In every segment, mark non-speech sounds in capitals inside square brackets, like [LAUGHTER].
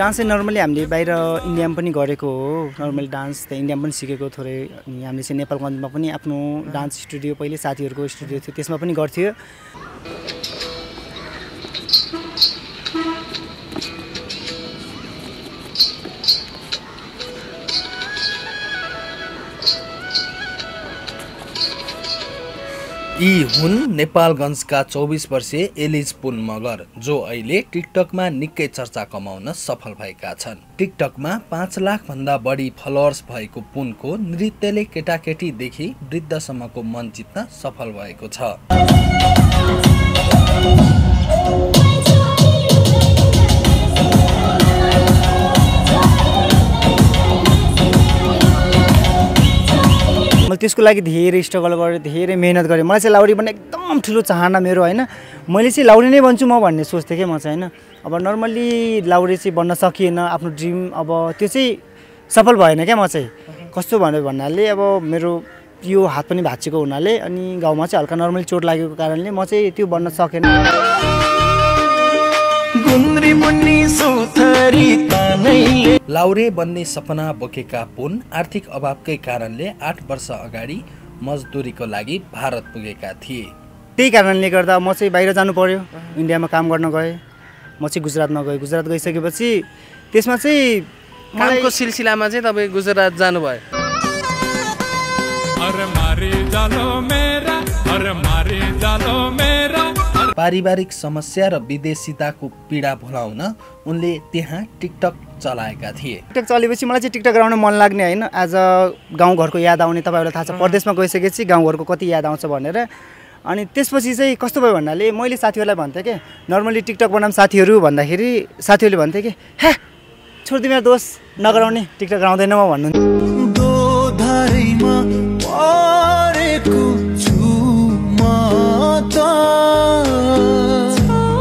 Dance चाहिँ normally हामीले बाहिर इन्डियामा पनि गरेको हो। नर्मली डान्स त्यहाँ इन्डियामा पनि सिकेको थोरै। अनि हामीले चाहिँ नेपालगञ्जमा पनि आफ्नो डान्स स्टुडियो पहिले साथीहरूको स्टुडियो थियो त्यसमा पनि गर्थ्यो। यी हुन् नेपालगञ्जका चौबिस वर्षीय एलिज पुन मगर जो अहिले टिकटकमा निकै चर्चा कमाउन सफल भएका छन्। टिकटकमा पाँच लाखभन्दा बढी फलोअर्स भएको पुनको नृत्यले केटाकेटीदेखि वृद्धसम्मको मन जित्न सफल भएको छ। मैले त्यसको लागि धेरै स्ट्रगल गरेँ धेरै मिहिनेत गरेँ। मलाई चाहिँ लाउरी बन्ने एकदम ठुलो चाहना मेरो होइन? मैले चाहिँ लाउरी नै बन्छु म भन्ने सोच्थेँ क्या म चाहिँ होइन? अब नर्मल्ली लाउरी चाहिँ बन्न सकिएन आफ्नो ड्रिम अब त्यो चाहिँ सफल भएन क्या म चाहिँ। कस्तो भन्यो भन्नाले अब मेरो यो हात पनि भाँचिएको हुनाले अनि गाउँमा चाहिँ हल्का नर्मली चोट लागेको कारणले म चाहिँ त्यो बन्न सकेन। लाउरे बन्ने सपना बोकेका पुन आर्थिक अभावकै कारणले आठ वर्ष अगाडि मजदुरीको लागि भारत पुगेका थिए। त्यही कारणले गर्दा म चाहिँ बाहिर जानु पर्यो। इन्डियामा काम गर्न गएँ। म चाहिँ गुजरातमा गएँ। गुजरात गइसकेपछि त्यसमा चाहिँ कामको सिलसिलामा चाहिँ तपाईँ गुजरात जानुभयो। पारिवारिक समस्या र विदेशिताको पीडा भुलाउन उनले त्यहाँ टिकटक चलाएका थिए। टिकटक चलेपछि मलाई चाहिँ टिकटक गराउन मन लाग्ने होइन। आज गाउँघरको याद आउने तपाईँहरूलाई थाहा छ परदेशमा गइसकेपछि गाउँघरको कति याद आउँछ भनेर। अनि त्यसपछि चाहिँ कस्तो भयो भन्नाले मैले साथीहरूलाई भन्थेँ कि नर्मली टिकटक बनाऊँ साथीहरू भन्दाखेरि साथीहरूले भन्थे कि हे छोडिदिनु दोष नगराउने टिकटक गराउँदैन म भन्नु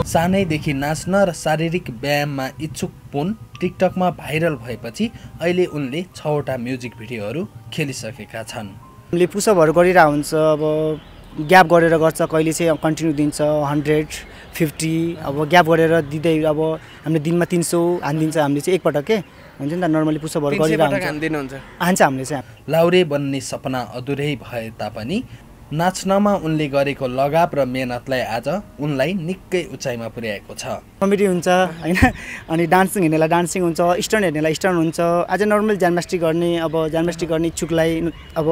सानैदेखि नाच्न र शारीरिक व्यायाममा इच्छुक पुन टिकटकमा भाइरल भएपछि अहिले उनले छवटा म्युजिक भिडियोहरू खेलिसकेका छन्। हामीले पुसअपहरू गरिरहेको हुन्छ अब ग्याप गरेर गर्छ कहिले चाहिँ कन्टिन्यू दिन्छ हन्ड्रेड फिफ्टी अब ग्याप गरेर दिँदै अब हामीले दिनमा तिन सौ हानिदिन्छ हामीले चाहिँ एकपटक के? हुन्छ नि त नर्मली पुसअपहरू तिन सय गरिरहेको पटक हुन्छ हानिदिनुहुन्छ। हान्छ हामीले चाहिँ। लाउरे बन्ने सपना अधुरै भए तापनि नाच्नमा उनले गरेको लगाव र मेहनतलाई आज उनलाई निकै उचाइमा पुर्याएको छ। कमेडी हुन्छ होइन? अनि डान्सिङ हेर्नेलाई डान्सिङ हुन्छ स्टर्न हेर्नेलाई स्टर्न हुन्छ। आज नर्मल ज्यानमास्टिक गर्ने अब ज्यानमास्टिक गर्ने इच्छुकलाई अब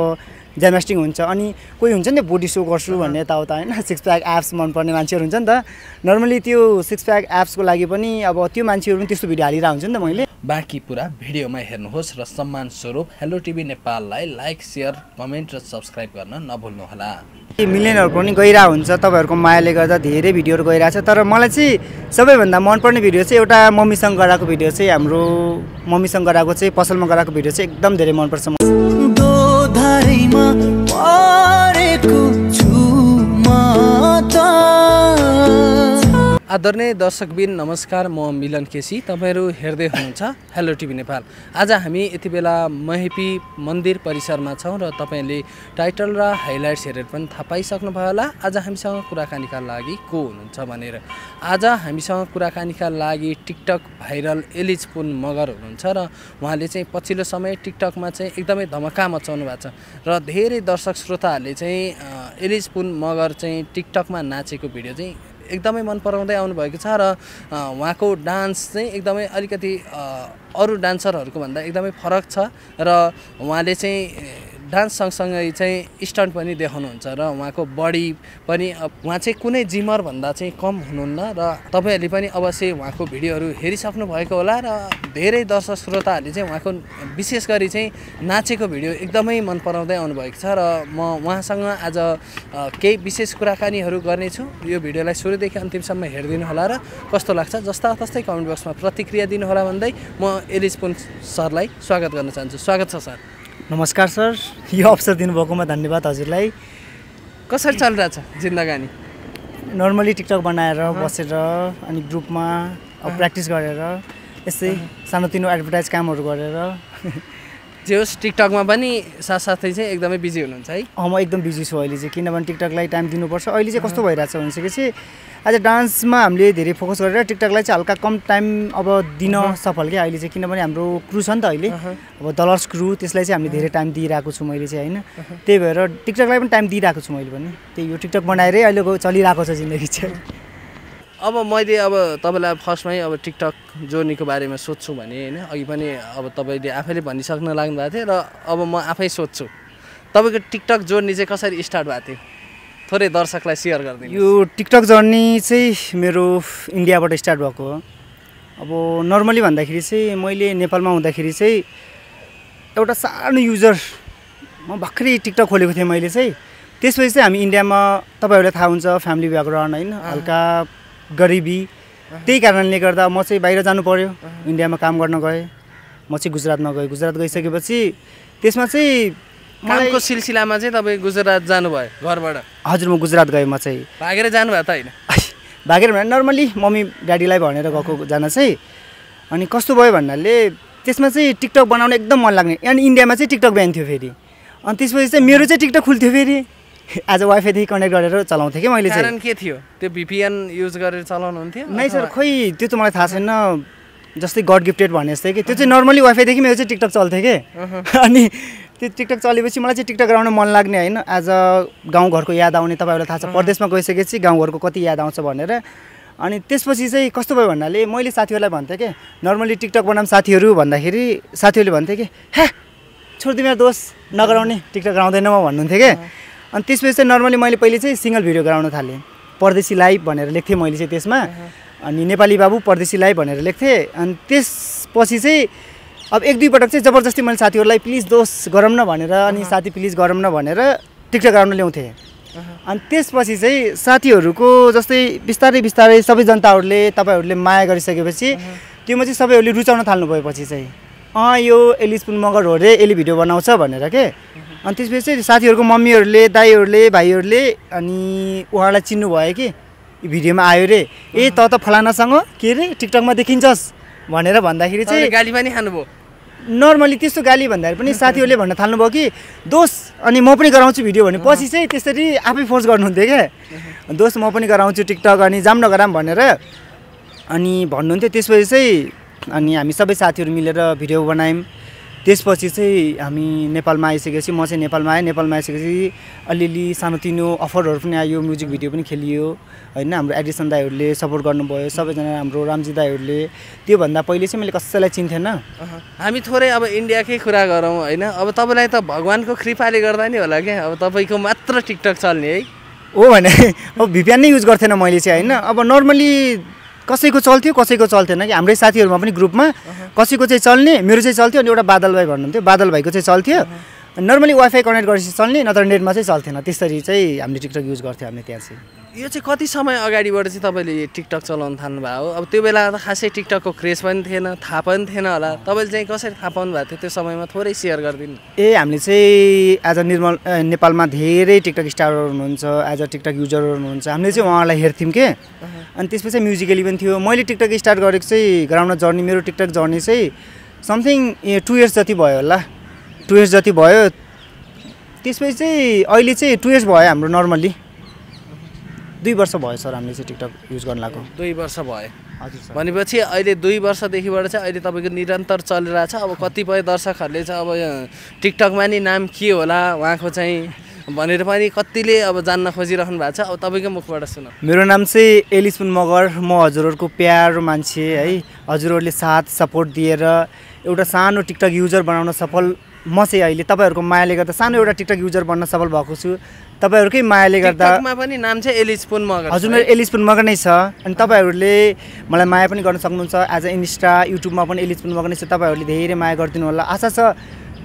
ज्यानमास्टिक हुन्छ अनि कोही हुन्छ नि त बोडी सो गर्छु भन्ने यताउता होइन? सिक्स प्याक एप्स मनपर्ने मान्छेहरू हुन्छ नि त। नर्मली त्यो सिक्स प्याक एप्सको लागि पनि अब त्यो मान्छेहरू पनि त्यस्तो भिडियो हालिरहेको हुन्छ नि त मैले। बाँकी पुरा भिडियोमा हेर्नुहोस् र सम्मान स्वरूप हेलो टिभी नेपाललाई लाइक सेयर कमेन्ट र सब्सक्राइब गर्न नभुल्नुहोला। मिलियनहरू पनि गइरहेको हुन्छ। तपाईँहरूको मायाले गर्दा धेरै भिडियोहरू गइरहेको छ। तर मलाई चाहिँ सबैभन्दा मनपर्ने भिडियो चाहिँ एउटा मम्मीसँग गराएको भिडियो चाहिँ हाम्रो मम्मीसँग गराएको चाहिँ पसलमा गराएको भिडियो चाहिँ एकदम धेरै मनपर्छ मलाई। दोधारैमा परेको आदरणीय दर्शकबिन नमस्कार म मिलन केसी तपाईँहरू हेर्दै हुनुहुन्छ हेलो टिभी नेपाल। आज हामी यति बेला महिपी मन्दिर परिसरमा छौँ र तपाईँले टाइटल र हाइलाइट्स हेरेर पनि थाहा पाइसक्नु भयो होला। आज हामीसँग कुराकानीका लागि को हुनुहुन्छ भनेर। आज हामीसँग कुराकानीका लागि टिकटक भाइरल एलिज पुन मगर हुनुहुन्छ र उहाँले चाहिँ पछिल्लो समय टिकटकमा चाहिँ एकदमै धमाका मचाउनु भएको छ र धेरै दर्शक श्रोताहरूले चाहिँ अ, एलिज पुन मगर चाहिँ टिकटकमा नाचेको भिडियो चाहिँ एकदमै मन पराउँदै आउनुभएको छ र उहाँको डान्स चाहिँ एकदमै अलिकति अरू डान्सरहरूको भन्दा एकदमै फरक छ र उहाँले चाहिँ डान्स सँगसँगै चाहिँ स्टन्ट पनि देखाउनुहुन्छ र उहाँको बडी पनि उहाँ चाहिँ कुनै जिमर भन्दा चाहिँ कम हुनुहुन्न र तपाईँहरूले पनि अवश्य उहाँको भिडियोहरू हेरिसक्नु भएको होला र धेरै दर्शक श्रोताहरूले चाहिँ उहाँको विशेष गरी चाहिँ नाचेको भिडियो एकदमै मन पराउँदै आउनुभएको छ र म उहाँसँग आज केही विशेष कुराकानीहरू गर्नेछु। यो भिडियोलाई सुरुदेखि अन्तिमसम्म हेरिदिनु होला र कस्तो लाग्छ जस्ता तस्तै कमेन्ट बक्समा प्रतिक्रिया दिनुहोला भन्दै म एलिस पुन सरलाई स्वागत गर्न चाहन्छु। स्वागत छ सर। नमस्कार सर यो अवसर दिनुभएकोमा धन्यवाद हजुरलाई। कसरी चलिरहेछ जिन्दगानी नर्मली टिकटक बनाएर बसेर अनि ग्रुपमा अब प्र्याक्टिस गरेर यस्तै सानोतिनो एडभर्टाइज कामहरू गरेर। जे होस् टिकटकमा पनि साथसाथै चाहिँ एकदमै बिजी हुनुहुन्छ है? म एकदम बिजी छु अहिले चाहिँ किनभने टिकटकलाई टाइम दिनुपर्छ। अहिले चाहिँ कस्तो भइरहेछ भनेपछि आज डान्समा हामीले धेरै फोकस गरेर टिकटकलाई चाहिँ हल्का कम टाइम अब दिन सफल क्या अहिले चाहिँ किनभने हाम्रो क्रु छ नि त अहिले। अब डलर्स क्रु त्यसलाई चाहिँ हामीले धेरै टाइम दिइरहेको छु मैले चाहिँ होइन। त्यही भएर टिकटकलाई पनि टाइम दिइरहेको छु मैले पनि। त्यही यो टिकटक बनाएरै अहिलेको चलिरहेको छ जिन्दगी चाहिँ। अब मैले अब तपाईँलाई फर्स्टमै अब टिकटक जर्नीको बारेमा सोध्छु भने होइन अघि पनि अब तपाईँले आफैले भनिसक्न लाग्नु भएको थियो र अब म आफै सोध्छु। तपाईँको टिकटक जर्नी चाहिँ कसरी स्टार्ट भएको थियो? थोरै दर्शकलाई सेयर गरिदिनु यो टिकटक जर्नी चाहिँ मेरो इन्डियाबाट स्टार्ट भएको हो। अब नर्मली भन्दाखेरि चाहिँ मैले नेपालमा हुँदाखेरि चाहिँ एउटा सानो युजर म भर्खरै टिकटक खोलेको थिएँ मैले चाहिँ। त्यसपछि चाहिँ हामी इन्डियामा तपाईँहरूलाई थाहा हुन्छ फ्यामिली ब्याकग्राउन्ड होइन? हल्का गरिबी। त्यही कारणले गर्दा म चाहिँ बाहिर जानु पऱ्यो इन्डियामा काम गर्न गएँ। म चाहिँ गुजरातमा गएँ गुजरात गइसकेपछि त्यसमा चाहिँ कामको सिलसिलामा चाहिँ तपाईँ गुजरात जानुभयो घरबाट? हजुर म गुजरात गएँ म चाहिँ। भागेर जानुभयो त होइन? [LAUGHS] भागेर भने नर्मली मम्मी ड्याडीलाई भनेर गएको जान चाहिँ। अनि कस्तो भयो भन्नाले त्यसमा चाहिँ टिकटक बनाउन एकदम मन लाग्ने। अनि इन्डियामा चाहिँ टिकटक ब्यान थियो फेरि। अनि त्यसपछि चाहिँ मेरो चाहिँ टिकटक खुल्थ्यो फेरि। [LAUGHS] आज वाइफाईदेखि कनेक्ट गरेर चलाउँथेँ कि मैले चाहिँ। के थियो? त्यो भिपिएन युज गरेर चलाउनुहुन्थ्यो? नै सर खोइ त्यो त मलाई थाहा छैन। जस्तै गड गिफ्टेड भने जस्तै कि। त्यो चाहिँ नर्मली वाइफाईदेखि मेरो चाहिँ टिकटक चल्थ्यो कि। [LAUGHS] अनि त्यो टिकटक चलेपछि मलाई चाहिँ टिकटक गराउन मन लाग्ने होइन। आज गाउँघरको याद आउने तपाईँहरूलाई थाहा छ परदेशमा गइसकेपछि गाउँघरको कति याद आउँछ भनेर। अनि त्यसपछि चाहिँ कस्तो भयो भन्नाले मैले साथीहरूलाई भन्थेँ कि नर्मली टिकटक बनाऊँ साथीहरू भन्दाखेरि साथीहरूले भन्थे कि हे छोडिदिउँ मेरो दोष नगराउने टिकटक गराउँदैन म भन्नुहुन्थ्यो कि। अनि त्यसपछि चाहिँ नर्मली मैले पहिले चाहिँ सिङ्गल भिडियो गराउन थालेँ। परदेशी लाइभ भनेर लेख्थेँ मैले चाहिँ त्यसमा। अनि नेपाली बाबु परदेशी लाइभ भनेर लेख्थेँ। अनि त्यसपछि चाहिँ अब एक दुईपटक चाहिँ जबरजस्ती मैले साथीहरूलाई प्लिज दोष गरौँ न भनेर अनि साथी प्लिज गरौँ न भनेर टिकटक गराउन ल्याउँथेँ। अनि त्यसपछि चाहिँ साथीहरूको जस्तै बिस्तारै बिस्तारै सबै जनताहरूले तपाईँहरूले माया गरिसकेपछि त्योमा चाहिँ सबैहरूले रुचाउन थाल्नु भएपछि चाहिँ अँ यो एलिस पुन मगर हो रे यसले भिडियो बनाउँछ भनेर के? अनि त्यसपछि चाहिँ साथीहरूको मम्मीहरूले दाईहरूले भाइहरूले अनि उहाँलाई चिन्नुभयो कि भिडियोमा आयो रे। ए त त फलानासँग के रे टिकटकमा देखिन्छस्। भनेर भन्दाखेरि चाहिँ गाली पनि खानुभयो। नर्मली त्यस्तो गाली भन्दाखेरि पनि साथीहरूले भन्न थाल्नुभयो कि दोष अनि म पनि गराउँछु भिडियो भने। पछि चाहिँ त्यसरी आफै फोर्स गर्नुहुन्थ्यो क्या। दोष म पनि गराउँछु टिकटक अनि जाम नगराम भनेर। अनि भन्नुहुन्थ्यो त्यसपछि चाहिँ अनि हामी सबै साथीहरू मिलेर भिडियो बनायौँ। त्यसपछि चाहिँ हामी नेपालमा आइसकेपछि म चाहिँ नेपालमा आएँ। नेपालमा आइसकेपछि अलिअलि सानोतिनो अफरहरू पनि आयो म्युजिक भिडियो पनि खेलियो होइन? हाम्रो एडिसन दाईहरूले सपोर्ट गर्नुभयो सबैजना हाम्रो रामजी दाईहरूले। त्योभन्दा पहिले चाहिँ मैले कसैलाई चिन्थेन। हामी थोरै अब इन्डियाकै कुरा गरौँ होइन? अब तपाईँलाई त भगवान्को कृपाले गर्दा नि होला क्या। अब तपाईँको मात्र टिकटक चल्ने है। हो भने अब भिपिएन नै युज गर्थेन मैले चाहिँ होइन? अब नर्मली कसैको चल्थ्यो कसैको चल्थेन कि? हाम्रै साथीहरूमा पनि ग्रुपमा कसैको चाहिँ चल्ने मेरो चाहिँ चल्थ्यो अनि एउटा बादल भाइ भन्नुहुन्थ्यो। बादल भाइको चाहिँ चल्थ्यो। नर्मली वाइफाई कनेक्ट गरेपछि चल्ने नत्र नेटमा चाहिँ चल्थेन। त्यसरी चाहिँ हामीले टिकटक युज गर्थ्यौँ हामीले त्यहाँ चाहिँ। यो चाहिँ कति समय अगाडिबाट चाहिँ तपाईँले टिकटक चलाउन थाल्नुभयो हो? अब त्यो बेला त खासै टिकटकको क्रेज पनि थिएन थाहा पनि थिएन होला। तपाईँले चाहिँ कसरी थाहा पाउनु भएको थियो त्यो समयमा? थोरै सेयर गरिदिनु। ए हामीले चाहिँ एज अ निर्मल नेपालमा धेरै टिकटक स्टारहरू हुनुहुन्छ एज अ टिकटक युजरहरू हुनुहुन्छ। हामीले चाहिँ उहाँलाई हेर्थ्यौँ के? अनि त्यसपछि म्युजिकली पनि थियो। मैले टिकटक स्टार्ट गरेको चाहिँ ग्राउन्ड जर्नी मेरो टिकटक जर्नी चाहिँ समथिङ टु इयर्स जति भयो होला। टु इयर्स जति भयो। त्यसपछि चाहिँ अहिले चाहिँ टु इयर्स भयो हाम्रो नर्मल्ली दुई वर्ष भयो सर हामीले चाहिँ टिकटक युज गर्न लागेको। दुई वर्ष भयो। हजुर भनेपछि अहिले दुई वर्षदेखिबाट चाहिँ अहिले तपाईँको निरन्तर चलिरहेछ। अब कतिपय दर्शकहरूले चाहिँ अब टिकटकमा नि नाम के होला उहाँको चाहिँ भनेर पनि कतिले अब जान्न खोजिरहनु भएको छ। अब तपाईँको मुखबाट सुन। मेरो नाम चाहिँ एलिसपुन मगर। म हजुरहरूको प्यारो मान्छे है। हजुरहरूले साथ सपोर्ट दिएर एउटा सानो टिकटक युजर बनाउन सफल म चाहिँ अहिले तपाईँहरूको मायाले गर्दा सानो एउटा टिकटक युजर बन्न सफल भएको छु। तपाईँहरूकै मायाले गर्दा पनि नाम चाहिँ एलिज पुन मगर हजुर मेरो एलिसपुन मगर नै छ। अनि तपाईँहरूले मलाई माया पनि गर्न सक्नुहुन्छ। एज अ इन्स्टा युट्युबमा पनि एलिसपुन मगर नै छ। तपाईँहरूले धेरै माया गरिदिनु होला। आशा छ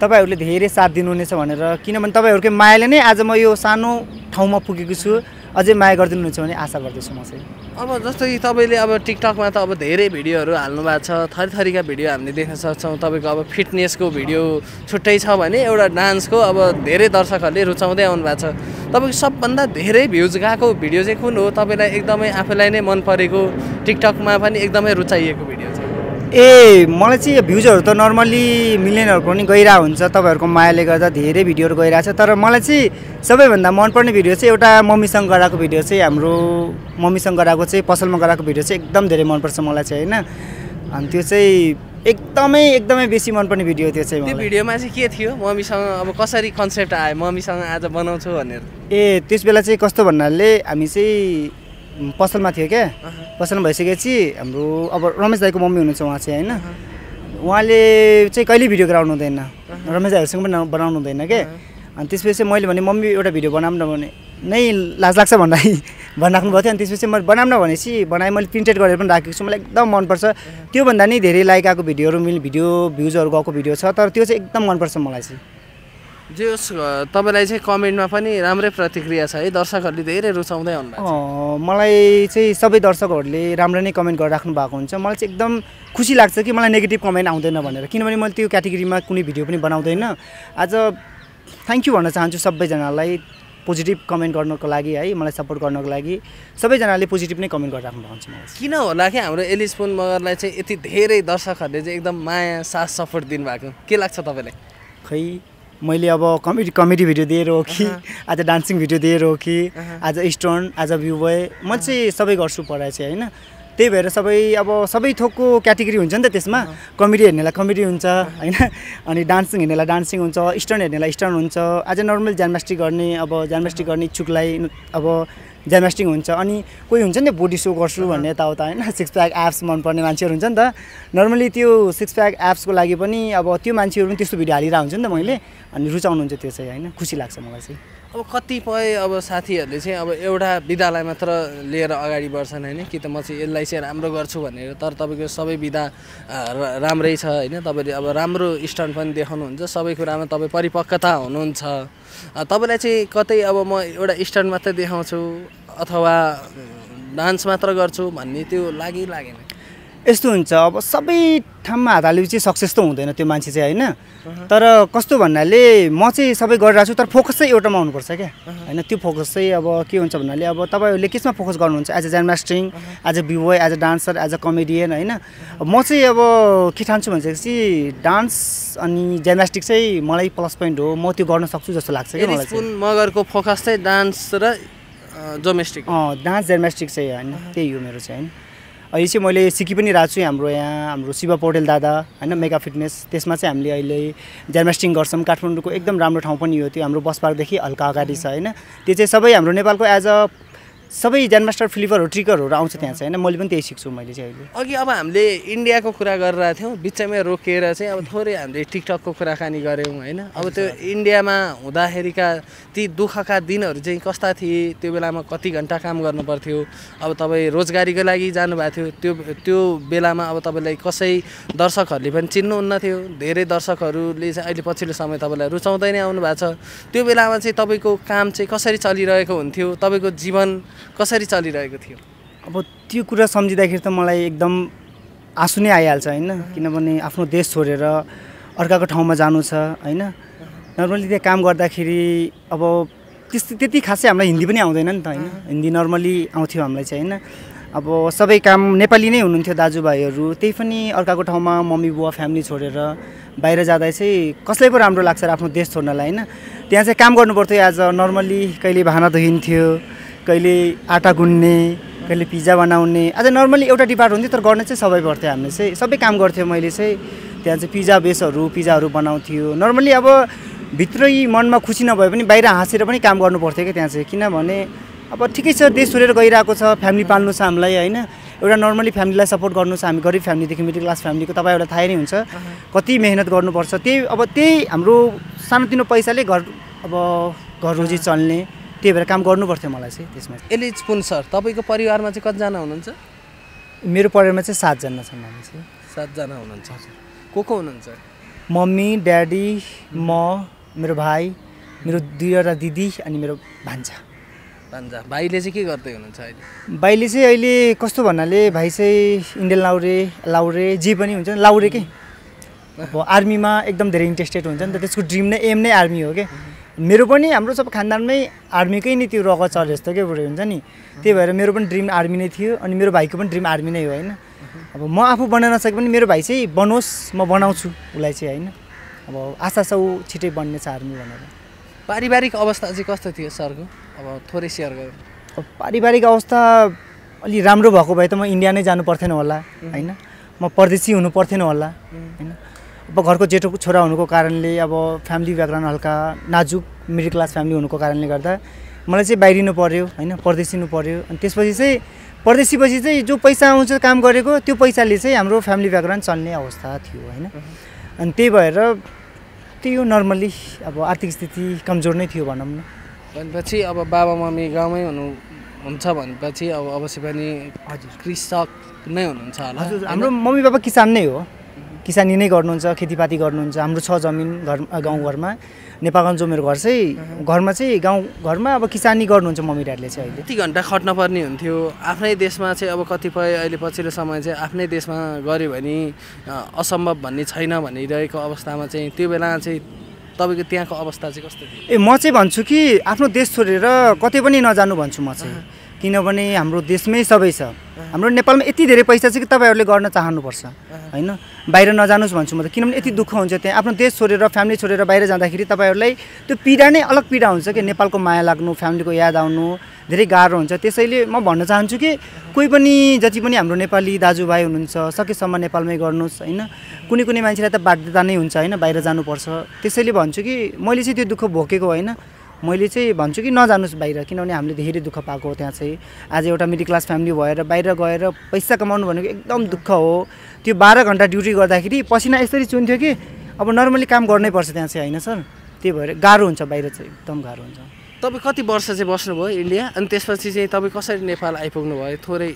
तपाईँहरूले धेरै साथ दिनुहुनेछ भनेर। किनभने तपाईँहरूकै मायाले नै आज म यो सानो ठाउँमा पुगेको छु। अझै माया गरिदिनुहुन्छ भने आशा गर्दैछु म चाहिँ अब जस्तो कि तपाईँले अब टिकटकमा त अब धेरै भिडियोहरू हाल्नु भएको छ थरी थरीका भिडियो हामीले देख्न सक्छौँ। तपाईँको अब फिटनेसको भिडियो छुट्टै छ भने एउटा डान्सको अब धेरै दर्शकहरूले रुचाउँदै आउनु भएको छ। तपाईँको सबभन्दा धेरै भ्युज गएको भिडियो चाहिँ कुन हो? तपाईँलाई एकदमै आफूलाई नै मन परेको टिकटकमा पनि एकदमै रुचाइएको भिडियो चाहिँ ए मलाई चाहिँ यो भ्युजहरू त नर्मल्ली मिलियनहरू पनि गइरहेको हुन्छ। तपाईँहरूको मायाले गर्दा धेरै भिडियोहरू गइरहेको छ। तर मलाई चाहिँ सबैभन्दा मनपर्ने भिडियो चाहिँ एउटा मम्मीसँग गराएको भिडियो चाहिँ हाम्रो मम्मीसँग गराएको चाहिँ पसलमा गराएको भिडियो चाहिँ एकदम धेरै मनपर्छ मलाई चाहिँ होइन? अनि त्यो चाहिँ एकदमै एकदमै बेसी मनपर्ने भिडियो त्यो चाहिँ त्यो भिडियोमा चाहिँ के थियो? मम्मीसँग अब कसरी कन्सेप्ट आयो? मम्मीसँग आज बनाउँछु भनेर। ए त्यस बेला चाहिँ कस्तो भन्नाले हामी चाहिँ पसलमा थियो क्या? पसलमा भइसकेपछि हाम्रो अब रमेश दाईको मम्मी हुनुहुन्छ उहाँ चाहिँ होइन। उहाँले चाहिँ कहिले भिडियो गराउनु हुँदैन। रमेश दाईहरूसँग पनि बनाउ- बनाउनु हुँदैन क्या अनि त्यसपछि चाहिँ मैले भने मम्मी एउटा भिडियो बनाऊँ न भने नै लाज लाग्छ भन्दा [LAUGHS] भनिराख्नु भएको थियो। अनि त्यसपछि मैले बनाऊँ न भनेपछि बनाएँ मैले प्रिन्टेड गरेर पनि राखेको छु। मलाई एकदम मनपर्छ। त्योभन्दा नि धेरै लाइक आएको भिडियोहरू मिल भिडियो भ्युजहरू गएको भिडियो छ। तर त्यो चाहिँ एकदम मनपर्छ मलाई चाहिँ। जे होस् तपाईँलाई चाहिँ कमेन्टमा पनि राम्रै प्रतिक्रिया छ है। दर्शकहरूले धेरै रुचाउँदै छ अँ, मलाई चाहिँ सबै दर्शकहरूले राम्रो नै कमेन्ट गरिराख्नु भएको हुन्छ। मलाई चाहिँ एकदम खुसी लाग्छ कि मलाई नेगेटिभ कमेन्ट आउँदैन भनेर। किनभने मैले त्यो क्याटेगोरीमा कुनै भिडियो पनि बनाउँदैन। आज थ्याङ्क यू भन्न चाहन्छु सबैजनालाई पोजिटिभ कमेन्ट गर्नको लागि है मलाई सपोर्ट गर्नको लागि। सबैजनाले पोजिटिभ नै कमेन्ट गरिराख्नु भएको मलाई। किन होला कि हाम्रो एलिस पुन मगरलाई चाहिँ यति धेरै दर्शकहरूले चाहिँ एकदम माया साथ सपोर्ट दिनुभएको। के लाग्छ तपाईँलाई? खै मैले अब कमेडी कमेडी भिडियो दिएर हो कि आज डान्सिङ भिडियो दिएर हो कि आज स्टोन आज भ्यू बोय म चाहिँ सबै गर्छु पढाइ चाहिँ होइन? त्यही भएर सबै अब सबै थोकको क्याटेगोरी हुन्छ नि त त्यसमा। कमेडी हेर्नेलाई कमेडी हुन्छ होइन? अनि डान्सिङ हेर्नेलाई डान्सिङ हुन्छ स्टन हेर्नेलाई स्टन हुन्छ। आज नर्मल ज्यामनास्टिक गर्ने अब ज्यामनास्टिक गर्ने इच्छुकलाई अब ज्यामनास्टिक हुन्छ अनि कोही हुन्छ नि त बोडी सो गर्छु भन्ने यताउता होइन? सिक्स प्याक एप्स मनपर्ने मान्छेहरू हुन्छ नि त। नर्मली त्यो सिक्स प्याक एप्सको लागि पनि अब त्यो मान्छेहरू पनि त्यस्तो भिडियो हालिरहेको हुन्छ नि त मैले अनि रुचाउनुहुन्छ त्यो चाहिँ होइन? खुसी लाग्छ मलाई चाहिँ। अब कतिपय अब साथीहरूले चाहिँ अब एउटा विधालाई मात्र लिएर अगाडि बढ्छन् होइन? कि त म चाहिँ यसलाई चाहिँ राम्रो गर्छु भनेर। तर तपाईँको सबै विधा राम्रै छ होइन? तपाईँले अब राम्रो स्टन्ट पनि देखाउनुहुन्छ। सबै कुरामा तपाईँ परिपक्वता हुनुहुन्छ। तपाईँलाई चाहिँ कतै अब म एउटा स्टन्ट मात्रै देखाउँछु अथवा डान्स मात्र गर्छु भन्ने त्यो लागि लागेन? यस्तो हुन्छ। अब सबै ठाउँमा हात हालेपछि सक्सेस त हुँदैन त्यो मान्छे चाहिँ होइन? तर कस्तो भन्नाले म चाहिँ सबै गरिरहेको छु तर फोकस चाहिँ एउटामा हुनुपर्छ क्या। होइन त्यो फोकस चाहिँ अब के हुन्छ भन्नाले अब तपाईँहरूले केसमा फोकस गर्नुहुन्छ? As a gymnasting as a b-boy as a dancer as a comedian होइन? म चाहिँ अब के ठान्छु भनेपछि डान्स अनि ज्यामनास्टिक चाहिँ मलाई प्लस पोइन्ट हो। म त्यो गर्न सक्छु जस्तो लाग्छ क्या मलाई मगरको फोकस चाहिँ डान्स र डोमेस्टिक अँ डान्स ज्यामनास्टिक चाहिँ होइन? त्यही हो मेरो चाहिँ होइन? अहिले चाहिँ मैले सिकि पनि रहेको छु हाम्रो यहाँ हाम्रो शिव पौडेल दादा होइन मेगा फिटनेस। त्यसमा चाहिँ हामीले अहिले ज्यामनास्टिङ गर्छौँ। काठमाडौँको एकदम राम्रो ठाउँ पनि हो त्यो। हाम्रो बस पार्कदेखि हल्का अगाडि छ होइन। त्यो चाहिँ सबै हाम्रो नेपालको एज अ सबै ज्यानमास्टर फ्लिपरहरू ट्रिकरहरू आउँछ त्यहाँ चाहिँ होइन? मैले पनि त्यही सिक्छु मैले चाहिँ अहिले। अघि अब हामीले इन्डियाको कुरा गरिरहेको थियौँ बिचमै रोकेर चाहिँ अब थोरै हामीले टिकटकको कुराकानी गऱ्यौँ होइन? अब त्यो इन्डियामा हुँदाखेरिका ती दुःखका दिनहरू चाहिँ कस्ता थिए? त्यो बेलामा कति घन्टा काम गर्नु पर्थ्यो अब तपाईँ रोजगारीको लागि जानुभएको थियो त्यो त्यो बेलामा अब तपाईँलाई कसै दर्शकहरूले पनि चिन्नुहुन्न थियो धेरै दर्शकहरूले चाहिँ अहिले पछिल्लो समय तपाईँलाई रुचाउँदै नै आउनु भएको छ। त्यो बेलामा चाहिँ तपाईँको काम चाहिँ कसरी चलिरहेको हुन्थ्यो? तपाईँको जीवन कसरी चलिरहेको थियो? अब त्यो कुरा सम्झिँदाखेरि त मलाई एकदम आँसु नै आइहाल्छ होइन? किनभने आफ्नो देश छोडेर अर्काको ठाउँमा जानु छ होइन? नर्मली त्यहाँ काम गर्दाखेरि अब त्यस्तो त्यति खासै हामीलाई हिन्दी पनि आउँदैन नि त होइन? हिन्दी नर्मली आउँथ्यो हामीलाई चाहिँ होइन? अब सबै काम नेपाली नै हुनुहुन्थ्यो दाजुभाइहरू। त्यही पनि अर्काको ठाउँमा मम्मी बुवा फ्यामिली छोडेर बाहिर जाँदा चाहिँ कसलाई पो राम्रो लाग्छ आफ्नो देश छोड्नलाई होइन? त्यहाँ चाहिँ काम गर्नु पर्थ्यो एज अ नर्मली कहिले भाँडा धोइन्थ्यो कहिले आटा गुन्ने कहिले पिज्जा बनाउने। अझ नर्मली एउटा डिपार्ट हुन्थ्यो तर गर्ने चाहिँ सबै पर्थ्यो हामीले चाहिँ। सबै काम गर्थ्यो मैले चाहिँ। त्यहाँ चाहिँ पिज्जा बेसहरू पिज्जाहरू बनाउँथ्यो। नर्मली अब भित्रै मनमा खुसी नभए पनि बाहिर हाँसेर पनि काम गर्नु पर्थ्यो क्या त्यहाँ चाहिँ। किनभने अब ठिकै छ देश छोडेर गइरहेको छ फ्यामिली पाल्नु छ हामीलाई होइन? एउटा नर्मली फ्यामिलीलाई सपोर्ट गर्नु छ हामी गरिब फ्यामिलीदेखि मिडल क्लास फ्यामिलीको तपाईँहरूलाई थाहै नै हुन्छ। कति मेहनत गर्नुपर्छ। त्यही अब त्यही हाम्रो सानोतिनो पैसाले घर अब घर रोजी चल्ने। त्यही भएर काम गर्नु पर्थ्यो मलाई चाहिँ त्यसमा। एलिज पुन सर तपाईँको परिवारमा चाहिँ कतिजना हुनुहुन्छ? मेरो परिवारमा चाहिँ सातजना छन् हामी चाहिँ। सातजना हुनुहुन्छ को को हुनुहुन्छ? मम्मी ड्याडी म मेरो भाइ मेरो दुईवटा दिदी अनि मेरो भान्जा। भान्जा। भाइले चाहिँ के गर्दै हुनुहुन्छ अहिले? भाइले चाहिँ अहिले कस्तो भन्नाले भाइ चाहिँ इन्डियन लाउरे लाउरे जे पनि हुन्छ लाउरे के? अब आर्मीमा एकदम धेरै इन्ट्रेस्टेड हुन्छ नि त त्यसको ड्रिम नै एम नै आर्मी हो क्या मेरो पनि हाम्रो सब खानदानमै आर्मीकै नि त्यो रगत चढे जस्तो के बुढो हुन्छ नि। त्यही भएर मेरो पनि ड्रिम आर्मी नै थियो अनि मेरो भाइको पनि ड्रिम आर्मी नै हो होइन। अब म आफू बनाउन सके पनि मेरो भाइ चाहिँ बनोस् म बनाउँछु उसलाई चाहिँ होइन। अब आशा छ ऊ छिटै बन्ने छ आर्मी भनेर। पारिवारिक अवस्था चाहिँ कस्तो थियो सरको? अब थोरै सेयर गरौँ अब पारिवारिक अवस्था अलि राम्रो भएको भए त म इन्डिया नै जानु पर्थेन होला होइन। म परदेशी हुनु पर्थेन होला होइन। अब घरको जेठो छोरा हुनुको कारणले अब फ्यामिली ब्याकग्राउन्ड हल्का नाजुक मिडल क्लास फ्यामिली हुनुको कारणले गर्दा मलाई चाहिँ बाहिरिनु पऱ्यो होइन परदेशिनु पऱ्यो अनि त्यसपछि चाहिँ परदेशीपछि चाहिँ जो पैसा आउँछ काम गरेको त्यो पैसाले चाहिँ हाम्रो फ्यामिली ब्याकग्राउन्ड चल्ने अवस्था थियो होइन। अनि त्यही भएर त्यही हो नर्मल्ली अब आर्थिक स्थिति कमजोर नै थियो भनौँ न। भनेपछि अब बाबा मम्मी गाउँमै हुनु हुन्छ भनेपछि अब अवश्य पनि कृषक नै हुनुहुन्छ होला। हजुर? हाम्रो मम्मी बाबा किसान नै हो। किसानी नै गर्नुहुन्छ खेतीपाती गर्नुहुन्छ। हाम्रो छ जमिन घर गाउँघरमा नेपालगञ्ज मेरो घर चाहिँ घरमा चाहिँ गाउँ घरमा अब किसानी गर्नुहुन्छ मम्मी ड्याडले चाहिँ अहिले। कति घन्टा खट्न पर्ने हुन्थ्यो। आफ्नै देशमा चाहिँ अब कतिपय अहिले पछिल्लो समय चाहिँ आफ्नै देशमा गऱ्यो भने असम्भव भन्ने छैन भनिरहेको अवस्थामा चाहिँ त्यो बेला चाहिँ तपाईँको त्यहाँको अवस्था चाहिँ कस्तो थियो? ए म चाहिँ भन्छु कि आफ्नो देश छोडेर कतै पनि नजानु भन्छु म चाहिँ। किनभने हाम्रो देशमै सबै छ। हाम्रो नेपालमा यति धेरै पैसा छ कि तपाईँहरूले गर्न चाहनुपर्छ। होइन? बाहिर नजानुहोस् भन्छु म त। किनभने यति दुःख हुन्छ त्यहाँ। आफ्नो देश छोडेर फ्यामिली छोडेर बाहिर जाँदाखेरि तपाईँहरूलाई त्यो पीडा नै अलग पीडा हुन्छ कि नेपालको माया लाग्नु फ्यामिलीको याद आउनु धेरै गाह्रो हुन्छ। त्यसैले म भन्न चाहन्छु कि कोही पनि जति पनि हाम्रो नेपाली दाजुभाइ हुनुहुन्छ सकेसम्म नेपालमै गर्नुहोस् होइन? कुनै कुनै मान्छेलाई त बाध्यता नै हुन्छ होइन? बाहिर जानुपर्छ। त्यसैले भन्छु कि मैले चाहिँ त्यो दुःख भोगेको होइन? मैले चाहिँ भन्छु कि नजानुहोस् बाहिर किनभने हामीले धेरै दुःख पाएको हो त्यहाँ चाहिँ। आज एउटा मिडल क्लास फ्यामिली भएर बाहिर गएर पैसा कमाउनु भनेको एकदम दुःख हो। त्यो बाह्र घन्टा ड्युटी गर्दाखेरि पसिना यसरी चुन्थ्यो कि अब नर्मली काम गर्नै पर्छ त्यहाँ चाहिँ होइन सर? त्यही भएर गाह्रो हुन्छ बाहिर चाहिँ एकदम गाह्रो हुन्छ। तपाईँ कति वर्ष चाहिँ बस्नुभयो इन्डिया? अनि त्यसपछि चाहिँ तपाईँ कसरी नेपाल आइपुग्नु भयो थोरै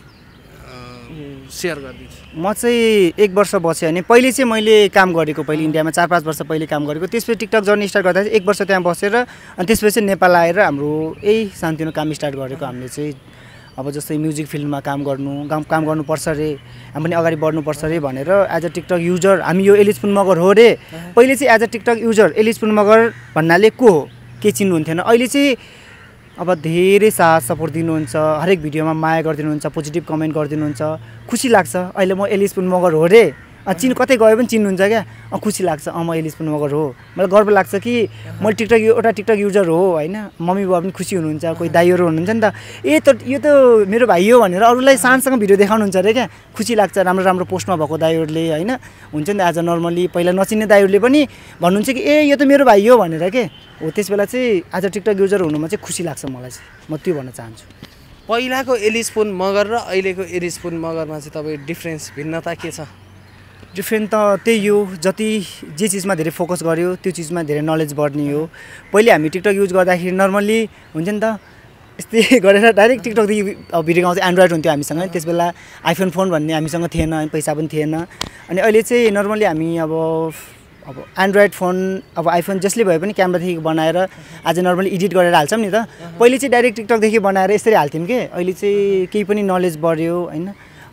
सेयर गरिदिन्छु। म चाहिँ एक वर्ष बसेँ भने पहिले चाहिँ मैले काम गरेको पहिले इन्डियामा चार पाँच वर्ष पहिले काम गरेको। त्यसपछि टिकटक जर्नी स्टार्ट गर्दा चाहिँ एक वर्ष त्यहाँ बसेर अनि त्यसपछि नेपाल आएर हाम्रो यही शान्तिनो काम स्टार्ट गरेको हामीले चाहिँ अब जस्तै म्युजिक फिल्डमा काम गर्नु काम काम गर्नुपर्छ रे हामी पनि अगाडि बढ्नुपर्छ रे भनेर एज अ टिकटक युजर हामी यो एलिजपुन मगर हो रे पहिले चाहिँ एज अ टिकटक युजर एलिजपुन मगर भन्नाले को हो? के चिन्नुहुन्थेन। अहिले चाहिँ अब धेरै साथ सपोर्ट दिनुहुन्छ हरेक भिडियोमा माया गरिदिनुहुन्छ पोजिटिभ कमेन्ट गरिदिनुहुन्छ। खुसी लाग्छ। अहिले म एलिसपुन मगर हो रे। चिन कतै गयो पनि चिन्नुहुन्छ क्या? अँ खुसी लाग्छ। अँ म एलिसपुन मगर हो। मलाई गर्व लाग्छ कि म टिकटक एउटा टिकटक युजर हो होइन? मम्मी बाबा पनि खुसी हुनुहुन्छ कोही दाइहरू हुनुहुन्छ नि त। ए त यो त मेरो भाइ हो भनेर अरूलाई सानसँग भिडियो देखाउनुहुन्छ अरे क्या? खुसी लाग्छ राम्रो राम्रो पोस्टमा भएको दाइहरूले होइन? हुन्छ नि त आज नर्मली पहिला नचिन्ने दाइहरूले पनि भन्नुहुन्छ कि ए यो त मेरो भाइ हो भनेर के? हो त्यस बेला चाहिँ आज टिकटक युजर हुनुमा चाहिँ खुसी लाग्छ मलाई चाहिँ। म त्यो भन्न चाहन्छु। पहिलाको एलिसपुन मगर र अहिलेको एलिसपुन मगरमा चाहिँ तपाईँ डिफ्रेन्स भिन्नता के छ? डिफ्रेन्ट त त्यही हो जति जे चिजमा धेरै फोकस गर्यो त्यो चिजमा धेरै नलेज बढ्ने हो। पहिले हामी टिकटक युज गर्दाखेरि नर्मल्ली हुन्छ नि त यस्तै [LAUGHS] गरेर डाइरेक्ट टिकटकदेखि भिडियो गाउँछ एन्ड्रोइड हुन्थ्यो हामीसँग। त्यस बेला आइफोन फोन भन्ने हामीसँग थिएन पैसा पनि थिएन। अनि अहिले चाहिँ नर्मली हामी अब अब एन्ड्रोइड फोन अब आइफोन जसले भए पनि क्यामेरादेखि बनाएर आज नर्मली एडिट गरेर हाल्छौँ नि त। पहिले चाहिँ डाइरेक्ट टिकटकदेखि बनाएर यसरी हाल्थ्यौँ कि? अहिले चाहिँ केही पनि नलेज बढ्यो होइन?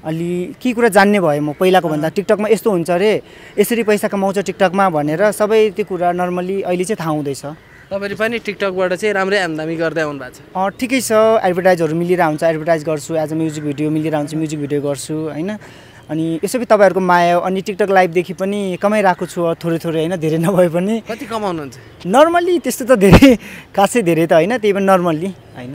अलि केही कुरा जान्ने भएँ म पहिलाको भन्दा टिकटकमा यस्तो हुन्छ अरे यसरी पैसा कमाउँछ टिकटकमा भनेर सबै त्यो कुरा नर्मली अहिले चाहिँ थाहा हुँदैछ। तपाईँले पनि टिकटकबाट चाहिँ राम्रै आम्दानी गर्दै आउनु भएको छ। ठिकै छ एडभर्टाइजहरू मिलिरहेको हुन्छ एडभर्टाइज गर्छु एज अ म्युजिक भिडियो मिलिरहेको हुन्छ म्युजिक भिडियो गर्छु होइन। अनि यसो पनि तपाईँहरूको माया अनि टिकटक लाइभदेखि पनि कमाइरहेको छु थोरै थोरै होइन धेरै नभए पनि। कति कमाउनुहुन्छ? नर्मल्ली त्यस्तो त धेरै खासै धेरै त होइन त्यही पनि नर्मल्ली होइन।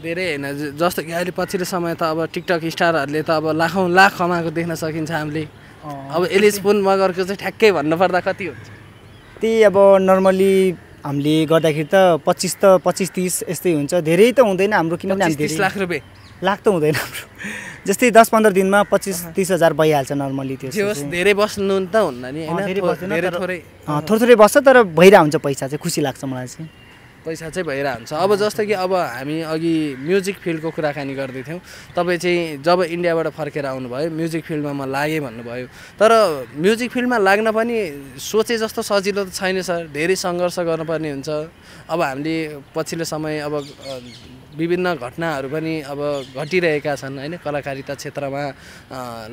धेरै होइन जस्तो कि अहिले पछिल्लो समय त अब टिकटक स्टारहरूले त अब लाखौँ लाख कमाएको देख्न सकिन्छ हामीले। अब एलिसपुन मगरको चाहिँ ठ्याक्कै भन्नुपर्दा कति हुन्छ? त्यही अब नर्मली हामीले गर्दाखेरि त पच्चिस त पच्चिस तिस यस्तै हुन्छ। धेरै त हुँदैन हाम्रो किनभने हामी तिस लाख रुपियाँ। लाख त हुँदैन हाम्रो। जस्तै दस पन्ध्र दिनमा पच्चिस तिस हजार भइहाल्छ नर्मली त्यो धेरै बस्नु त हुन्न नि थोरै। थोरै बस्छ तर भइरहेको हुन्छ पैसा चाहिँ खुसी लाग्छ मलाई चाहिँ। पैसा चाहिँ भइरहेको हुन्छ अब जस्तो कि अब हामी अघि म्युजिक फिल्डको कुराकानी गर्दै थियौँ तपाईँ चाहिँ जब इन्डियाबाट फर्केर आउनुभयो म्युजिक फिल्डमा म लागेँ भन्नुभयो। तर म्युजिक फिल्डमा लाग्न पनि सोचे जस्तो सजिलो त छैन सर। धेरै सङ्घर्ष गर्नुपर्ने हुन्छ। अब हामीले पछिल्लो समय अब विभिन्न घटनाहरू पनि अब घटिरहेका छन् होइन? कलाकारिता क्षेत्रमा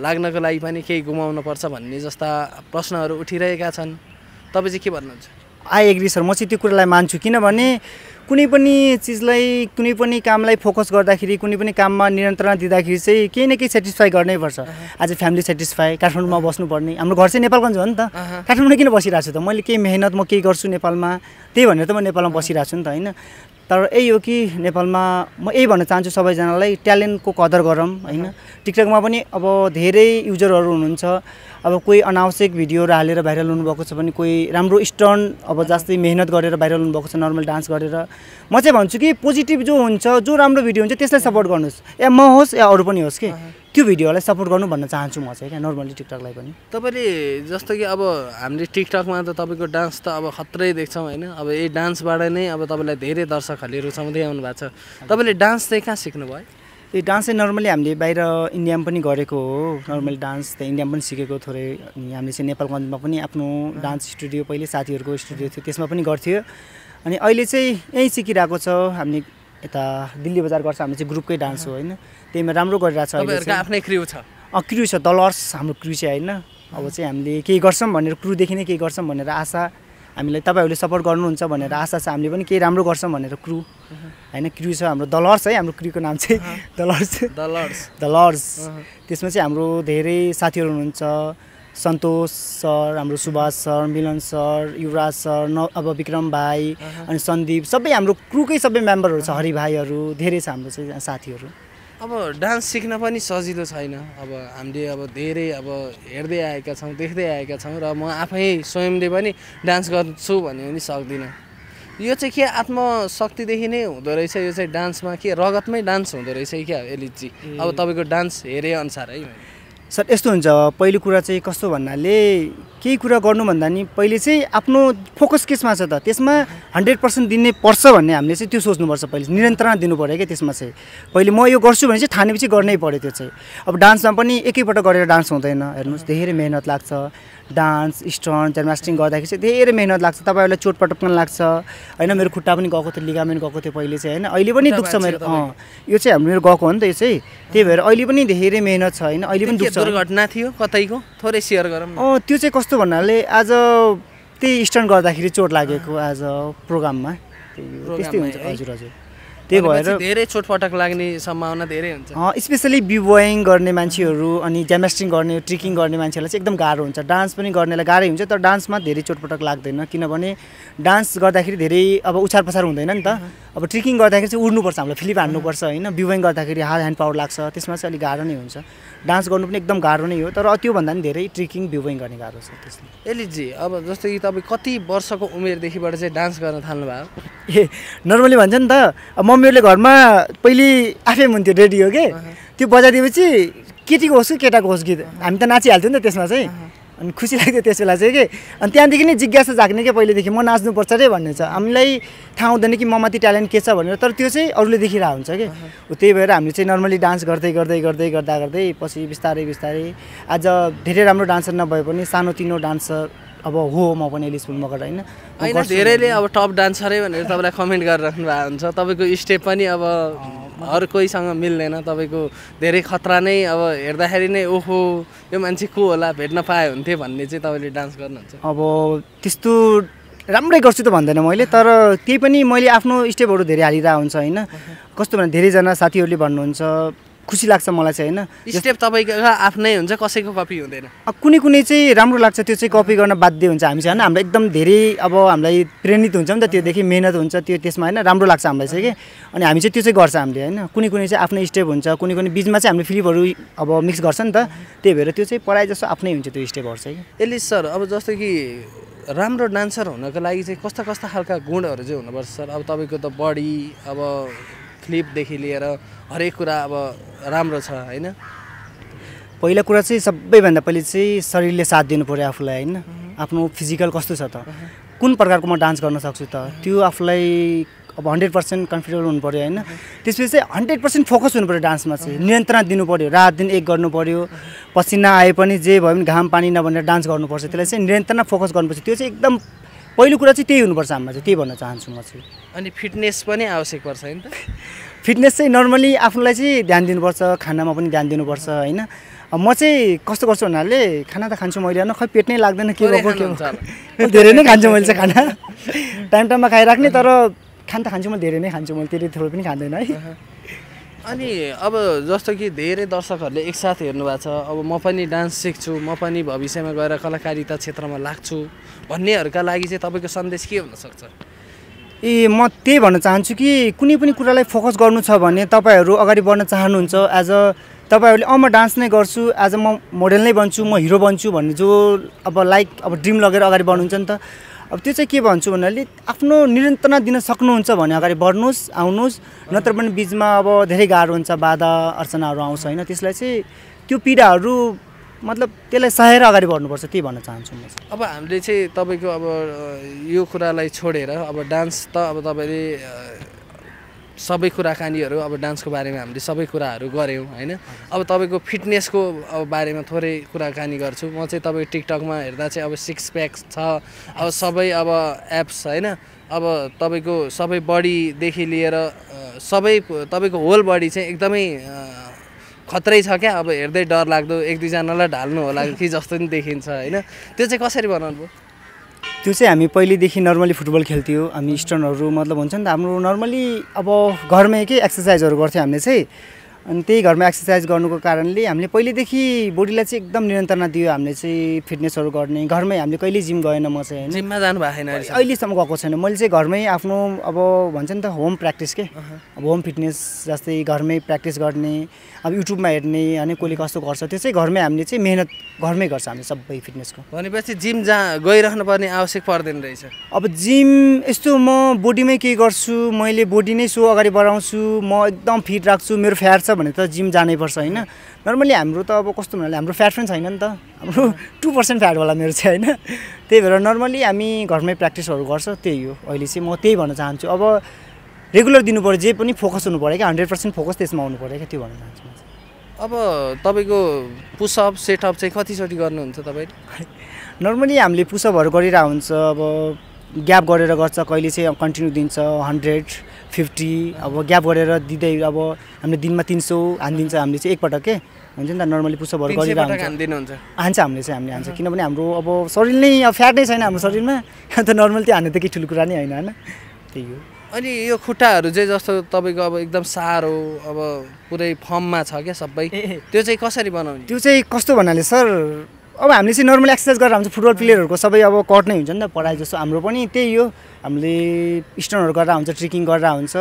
लाग्नको लागि पनि केही गुमाउनु पर्छ भन्ने जस्ता प्रश्नहरू उठिरहेका छन्। तपाईँ चाहिँ के भन्नुहुन्छ? आई एग्री सर म चाहिँ त्यो कुरालाई मान्छु किनभने कुनै पनि चिजलाई कुनै पनि कामलाई फोकस गर्दाखेरि कुनै पनि काममा निरन्तरण दिँदाखेरि चाहिँ केही न केही सेटिस्फाई गर्नैपर्छ आज फ्यामिली सेटिस्फाई काठमाडौँमा बस्नुपर्ने। हाम्रो घर चाहिँ नेपालगञ्ज हो नि त। काठमाडौँ किन बसिरहेको छु त? मैले केही मेहनत म केही गर्छु नेपालमा। त्यही भनेर त म नेपालमा बसिरहेको छु नि त होइन? तर यही हो कि नेपालमा म यही भन्न चाहन्छु सबैजनालाई ट्यालेन्टको कदर गरौँ होइन? टिकटकमा पनि अब धेरै युजरहरू हुनुहुन्छ। अब कोही अनावश्यक भिडियोहरू हालेर भाइरल हुनुभएको छ भने कोही राम्रो स्टर्न अब जस्तै मेहनत गरेर भाइरल हुनुभएको छ नर्मल डान्स गरेर। म चाहिँ भन्छु कि पोजिटिभ जो हुन्छ जो राम्रो भिडियो हुन्छ त्यसलाई सपोर्ट गर्नुहोस्। या म होस् या अरू पनि होस् कि। त्यो भिडियोलाई सपोर्ट गर्नु भन्न चाहन्छु म चाहिँ क्या नर्मली टिकटकलाई पनि। तपाईँले जस्तो कि अब हामीले टिकटकमा त तपाईँको डान्स त अब खत्रै देख्छौँ होइन। अब यही डान्सबाट नै अब तपाईँलाई धेरै दर्शकहरूले रुचाउँदै आउनु भएको छ तपाईँले डान्स चाहिँ कहाँ सिक्नुभयो? यो डान्स चाहिँ नर्मली हामीले बाहिर इन्डियामा पनि गरेको हो। नर्मली डान्स त्यहाँ इन्डियामा पनि सिकेको थोरै। अनि हामीले चाहिँ नेपालगञ्जमा पनि आफ्नो डान्स स्टुडियो पहिले साथीहरूको स्टुडियो थियो त्यसमा पनि गर्थ्यो। अनि अहिले चाहिँ यहीँ सिकिरहेको छ। हामीले यता दिल्ली बजार गर्छ हाम्रो चाहिँ ग्रुपकै डान्स हो होइन? त्यहीमा राम्रो गरिरहेको छ आफ्नै क्रिउ छ? अँ क्रु छ डलर्स हाम्रो क्रु चाहिँ होइन? अब चाहिँ हामीले केही गर्छौँ भनेर क्रुदेखि नै केही गर्छौँ भनेर आशा हामीलाई तपाईँहरूले सपोर्ट गर्नुहुन्छ भनेर आशा छ हामीले पनि केही राम्रो गर्छौँ भनेर क्रु। होइन क्रु छ हाम्रो डलर्स है हाम्रो क्रुको नाम चाहिँ डलर्स डलर्स द लर्ड्स त्यसमा चाहिँ हाम्रो धेरै साथीहरू हुनुहुन्छ सन्तोष सर हाम्रो Subhash sir Milan sir Yuvraj sir न अब विक्रम भाइ अनि सन्दीप सबै हाम्रो क्रुकै सबै मेम्बरहरू छ हरि भाइहरू धेरै छ हाम्रो चाहिँ साथीहरू। अब डान्स सिक्न पनि सजिलो छैन। अब हामीले अब धेरै अब हेर्दै आएका छौँ देख्दै आएका छौँ र म आफै स्वयंले पनि डान्स गर्छु भन्ने पनि सक्दिनँ। यो चाहिँ के आत्मशक्तिदेखि नै हुँदो रहेछ? यो चाहिँ डान्समा के रगतमै डान्स हुँदो रहेछ क्या एलिजी अब तपाईँको डान्स हेरे अनुसार है। सर यस्तो हुन्छ पहिलो कुरा चाहिँ कस्तो भन्नाले केही कुरा गर्नुभन्दा नि पहिले चाहिँ आफ्नो फोकस केसमा छ त त्यसमा हन्ड्रेड पर्सेन्ट दिने पर्छ भन्ने हामीले चाहिँ त्यो सोच्नुपर्छ पहिले निरन्तरण दिनु पऱ्यो क्या त्यसमा चाहिँ। पहिले म यो गर्छु भने चाहिँ ठानेपछि गर्नै पऱ्यो त्यो चाहिँ। अब डान्समा पनि एकैपल्ट गरेर डान्स हुँदैन हेर्नुहोस् धेरै मेहनत लाग्छ। डान्स स्टर्न जिम्नास्टिङ गर्दाखेरि चाहिँ धेरै मेहनत लाग्छ। तपाईँहरूलाई चोटपटक पनि लाग्छ। होइन मेरो खुट्टा पनि गएको थियो लिगामेन्ट गएको थियो पहिले चाहिँ होइन? अहिले पनि दुख्छ मेरो अँ। यो चाहिँ हाम्रो मेरो गएको हो नि त यो चाहिँ। त्यही भएर अहिले पनि धेरै मेहनत छ होइन? अहिले पनि दुख्छ। दुर्घटना थियो कतैको? थोरै सेयर गरौँ अँ त्यो चाहिँ कस्तो भन्नाले आज त्यही स्टन्ट गर्दाखेरि चोट लागेको आज प्रोग्राममा। त्यही हो, त्यस्तै हुन्छ? हजुर हजुर। त्यही भएर धेरै चोटपटक लाग्ने सम्भावना धेरै हुन्छ। स्पेसली बिबोइङ गर्ने मान्छेहरू अनि ज्यामेस्टिङ गर्ने ट्रिकिङ गर्ने मान्छेहरूलाई चाहिँ एकदम गाह्रो हुन्छ। डान्स पनि गर्नेलाई गाह्रै हुन्छ तर डान्समा धेरै चोटपटक लाग्दैन। किनभने डान्स गर्दाखेरि धेरै अब उछार पछार हुँदैन नि त। अब ट्रिकिङ गर्दाखेरि चाहिँ उड्नुपर्छ हामीलाई फ्लिप हान्नुपर्छ होइन। बिबोइङ गर्दाखेरि हात ह्यान्ड पावर लाग्छ त्यसमा चाहिँ अलिक गाह्रो नै हुन्छ। डान्स गर्नु पनि एकदम गाह्रो नै हो तर त्योभन्दा पनि धेरै ट्रिकिङ बिबोइङ गर्ने गाह्रो छ त्यसमा एलिजी अब जस्तो कि तपाईँ कति वर्षको उमेरदेखिबाट चाहिँ डान्स गर्न थाल्नुभयो? ए नर्मली भन्छ नि त अब मम्मीहरूले घरमा पहिले आफै हुन्थ्यो रेडियो के? त्यो बजाइदिएपछि केटीको होस् कि केटाको होस् गीत हामी त नाचिहाल्थ्यौँ नि त त्यसमा चाहिँ। अनि खुसी लाग्थ्यो त्यस बेला चाहिँ के? अनि त्यहाँदेखि नै जिज्ञासा जाग्ने क्या पहिलेदेखि म नाच्नुपर्छ रे भन्ने छ। हामीलाई थाहा हुँदैन कि ममाथि ट्यालेन्ट के छ भनेर तर त्यो चाहिँ अरूले देखिरहेको हुन्छ कि? हो त्यही भएर हामीले चाहिँ नर्मली डान्स गर्दै गर्दै गर्दै गर्दा गर्दै पछि बिस्तारै बिस्तारै आज धेरै राम्रो डान्सर नभए पनि सानोतिनो डान्सर अब हो म पनि एलिस गएर होइन। होइन धेरैले अब टप डान्सरै भनेर तपाईँलाई कमेन्ट गरिराख्नु भएको हुन्छ। तपाईँको स्टेप पनि अब हर कोहीसँग मिल्दैन। तपाईँको धेरै खतरा नै अब हेर्दाखेरि नै ओहो यो मान्छे को होला भेट्न पाए हुन्थ्यो भन्ने चाहिँ तपाईँले डान्स गर्नुहुन्छ। अब त्यस्तो राम्रै गर्छु त भन्दैन मैले तर त्यही पनि मैले आफ्नो स्टेपहरू धेरै हालिरहेको हुन्छ होइन। कस्तो भने धेरैजना साथीहरूले भन्नुहुन्छ खुसी लाग्छ मलाई चाहिँ होइन? स्टेप तपाईँको आफ्नै हुन्छ कसैको कपी हुँदैन। अब कुनै कुनै चाहिँ राम्रो लाग्छ त्यो चाहिँ कपी गर्न बाध्य हुन्छ हामी चाहिँ होइन? हाम्रो एकदम धेरै अब हामीलाई प्रेरित हुन्छ नि त त्योदेखि मेहनत हुन्छ त्यो त्यसमा होइन? राम्रो लाग्छ हामीलाई चाहिँ कि? अनि हामी चाहिँ त्यो चाहिँ गर्छ हामीले होइन? कुनै कुनै चाहिँ आफ्नै स्टेप हुन्छ कुनै कुनै बिचमा चाहिँ हामीले फिलिपहरू अब मिक्स गर्छ नि त त्यही भएर त्यो चाहिँ पढाइ जस्तो आफ्नै हुन्छ त्यो स्टेपहरू चाहिँ एलिस सर अब जस्तो कि राम्रो डान्सर हुनको लागि चाहिँ कस्ता कस्ता खालका गुणहरू चाहिँ हुनुपर्छ सर? अब तपाईँको त बडी अब फ्लिपदेखि लिएर हरेक कुरा अब राम्रो छ होइन? पहिला कुरा चाहिँ सबैभन्दा पहिले चाहिँ शरीरले साथ दिनु पऱ्यो आफूलाई होइन? आफ्नो फिजिकल कस्तो छ त? कुन प्रकारको म डान्स गर्न सक्छु त? त्यो आफूलाई अब हन्ड्रेड पर्सेन्ट कन्फिडेन्ट हुनु पऱ्यो होइन? त्यसपछि चाहिँ हन्ड्रेड पर्सेन्ट फोकस हुनु पऱ्यो डान्समा चाहिँ। नियन्त्रण दिनु पऱ्यो रात दिन एक गर्नु पऱ्यो पसिना आए पनि जे भयो भने घाम पानी नभनेर डान्स गर्नुपर्छ। त्यसलाई चाहिँ निरन्तर फोकस गर्नुपर्छ। त्यो चाहिँ एकदम पहिलो कुरा चाहिँ त्यही हुनुपर्छ हामीमा चाहिँ त्यही भन्न चाहन्छु म चाहिँ। अनि फिटनेस पनि आवश्यक पर्छ होइन त? [LAUGHS] फिटनेस चाहिँ नर्मली आफूलाई चाहिँ ध्यान दिनुपर्छ खानामा पनि ध्यान दिनुपर्छ होइन? म चाहिँ कस्तो गर्छु भन्नाले खाना त खान्छु मैले होइन खै पेट नै लाग्दैन के भएको के धेरै नै खान्छु मैले चाहिँ खाना। टाइम टाइममा खाइराख्ने तर खान त खान्छु म धेरै नै खान्छु मैले त्यति थोरै पनि खाँदैन है। अनि अब जस्तो कि धेरै दर्शकहरूले एकसाथ हेर्नु भएको छ अब म पनि डान्स सिक्छु म पनि भविष्यमा गएर कलाकारिता क्षेत्रमा लाग्छु भन्नेहरूका लागि चाहिँ तपाईँको सन्देश के हुनसक्छ ए म त्यही भन्न चाहन्छु कि कुनै पनि कुरालाई फोकस गर्नु छ भने तपाईँहरू अगाडि बढ्न चाहनुहुन्छ। एज अ तपाईँहरूले अँ म डान्स नै गर्छु एज अ म मोडल नै बन्छु म हिरो बन्छु भन्ने जो अब लाइक अब ड्रिम लगेर अगाडि बढ्नुहुन्छ नि त। अब त्यो चाहिँ के भन्छु भन्नाले आफ्नो निरन्तरता दिन सक्नुहुन्छ भने अगाडि बढ्नुहोस् आउनुहोस् नत्र पनि बिचमा अब धेरै गाह्रो हुन्छ बाधा अर्चनाहरू आउँछ होइन? त्यसलाई चाहिँ त्यो पीडाहरू मतलब त्यसलाई सहेर अगाडि बढ्नुपर्छ त्यही भन्न चाहन्छु म अब हामीले चाहिँ तपाईँको अब यो कुरालाई छोडेर अब डान्स त अब तपाईँले सबै कुराकानीहरू अब डान्सको बारेमा हामीले सबै कुराहरू गऱ्यौँ होइन? अब तपाईँको फिटनेसको अब बारेमा थोरै कुराकानी गर्छु। म चाहिँ तपाईँको टिकटकमा हेर्दा चाहिँ अब सिक्स प्याक छ। अब सबै अब एप्स होइन? अब तपाईँको सबै बडीदेखि लिएर सबै तपाईँको होल बडी चाहिँ एकदमै खत्रै छ क्या? अब हेर्दै डर लाग्दो एक दुईजनालाई ढाल्नु होला कि जस्तो नि देखिन्छ होइन? त्यो चाहिँ कसरी बनाउनु भयो? त्यो चाहिँ हामी पहिलेदेखि नर्मली फुटबल खेल्थ्यौँ। हामी स्टनहरू मतलब हुन्छ नि त हाम्रो नर्मली अब घरमै के एक्सर्साइजहरू गर्थ्यौँ हामीले चाहिँ। अनि त्यही घरमा एक्सर्साइज गर्नुको कारणले हामीले पहिलेदेखि बोडीलाई चाहिँ एकदम निरन्तरणा दियो हामीले चाहिँ फिटनेसहरू गर्ने। घरमै हामीले कहिले जिम गएन म चाहिँ जिममा जानु भएको छैन अहिलेसम्म? गएको छैन। मैले चाहिँ घरमै आफ्नो अब भन्छ नि त होम प्र्याक्टिस के? अब होम फिटनेस जस्तै घरमै प्र्याक्टिस गर्ने अब युट्युबमा हेर्ने अनि कसले कस्तो गर्छ त्यो चाहिँ घरमै हामीले चाहिँ मेहनत घरमै गर्छ हामीले सबै फिटनेसको भनेपछि जिम जहाँ गइरहनु पर्ने आवश्यक पर्दैन रहेछ। अब जिम यस्तो म बोडीमै केही गर्छु मैले बोडी नै सो अगाडि बढाउँछु म एकदम फिट राख्छु मेरो फ्याट छ भने त जिम जानैपर्छ होइन? नर्मली हाम्रो त अब कस्तो भन्नाले हाम्रो फ्याट पनि छैन नि त। हाम्रो टु पर्सेन्ट फ्याटवाला मेरो चाहिँ होइन? त्यही भएर नर्मली हामी घरमै प्र्याक्टिसहरू गर्छ त्यही हो। अहिले चाहिँ म त्यही भन्न चाहन्छु। अब रेगुलर दिनु पऱ्यो जे पनि फोकस हुनु पऱ्यो क्या हन्ड्रेड पर्सेन्ट फोकस त्यसमा आउनु पऱ्यो क्या त्यो भन्न चाहन्छु। अब तपाईँको पुसअप सेटअप चाहिँ कतिचोटि गर्नुहुन्छ तपाईँले [LAUGHS] नर्मली हामीले पुसअपहरू गरिरहेको हुन्छ। अब ग्याप गरेर गर्छ कहिले चाहिँ कन्टिन्यू दिन्छ हन्ड्रेड फिफ्टी अब ग्याप गरेर दिँदै अब हामीले दिनमा तिन सौ हानिदिन्छ हामीले चाहिँ एकपटक के? हुन्छ नि त नर्मली पुसअपहरू गरिरहेको हुन्छ। हान्छ हामीले चाहिँ हामीले हान्छ। किनभने हाम्रो अब शरीर नै अब फ्याट नै छैन हाम्रो शरीरमा अन्त नर्मल त्यो हान्ने त केही ठुलो कुरा नै होइन होइन? त्यही हो। अनि यो खुट्टाहरू चाहिँ जस्तो तपाईँको अब एकदम साह्रो अब पुरै फर्ममा छ क्या सबै। त्यो चाहिँ कसरी बनाउने? त्यो चाहिँ कस्तो भन्नाले सर अब हामीले चाहिँ नर्मल एक्सर्साइज गरेर हुन्छ फुटबल प्लेयरहरूको सबै अब कट नै हुन्छ नि त पढाइ जस्तो। हाम्रो पनि त्यही हो। हामीले स्टनहरू गरेर हुन्छ ट्रेकिङ गरेर हुन्छ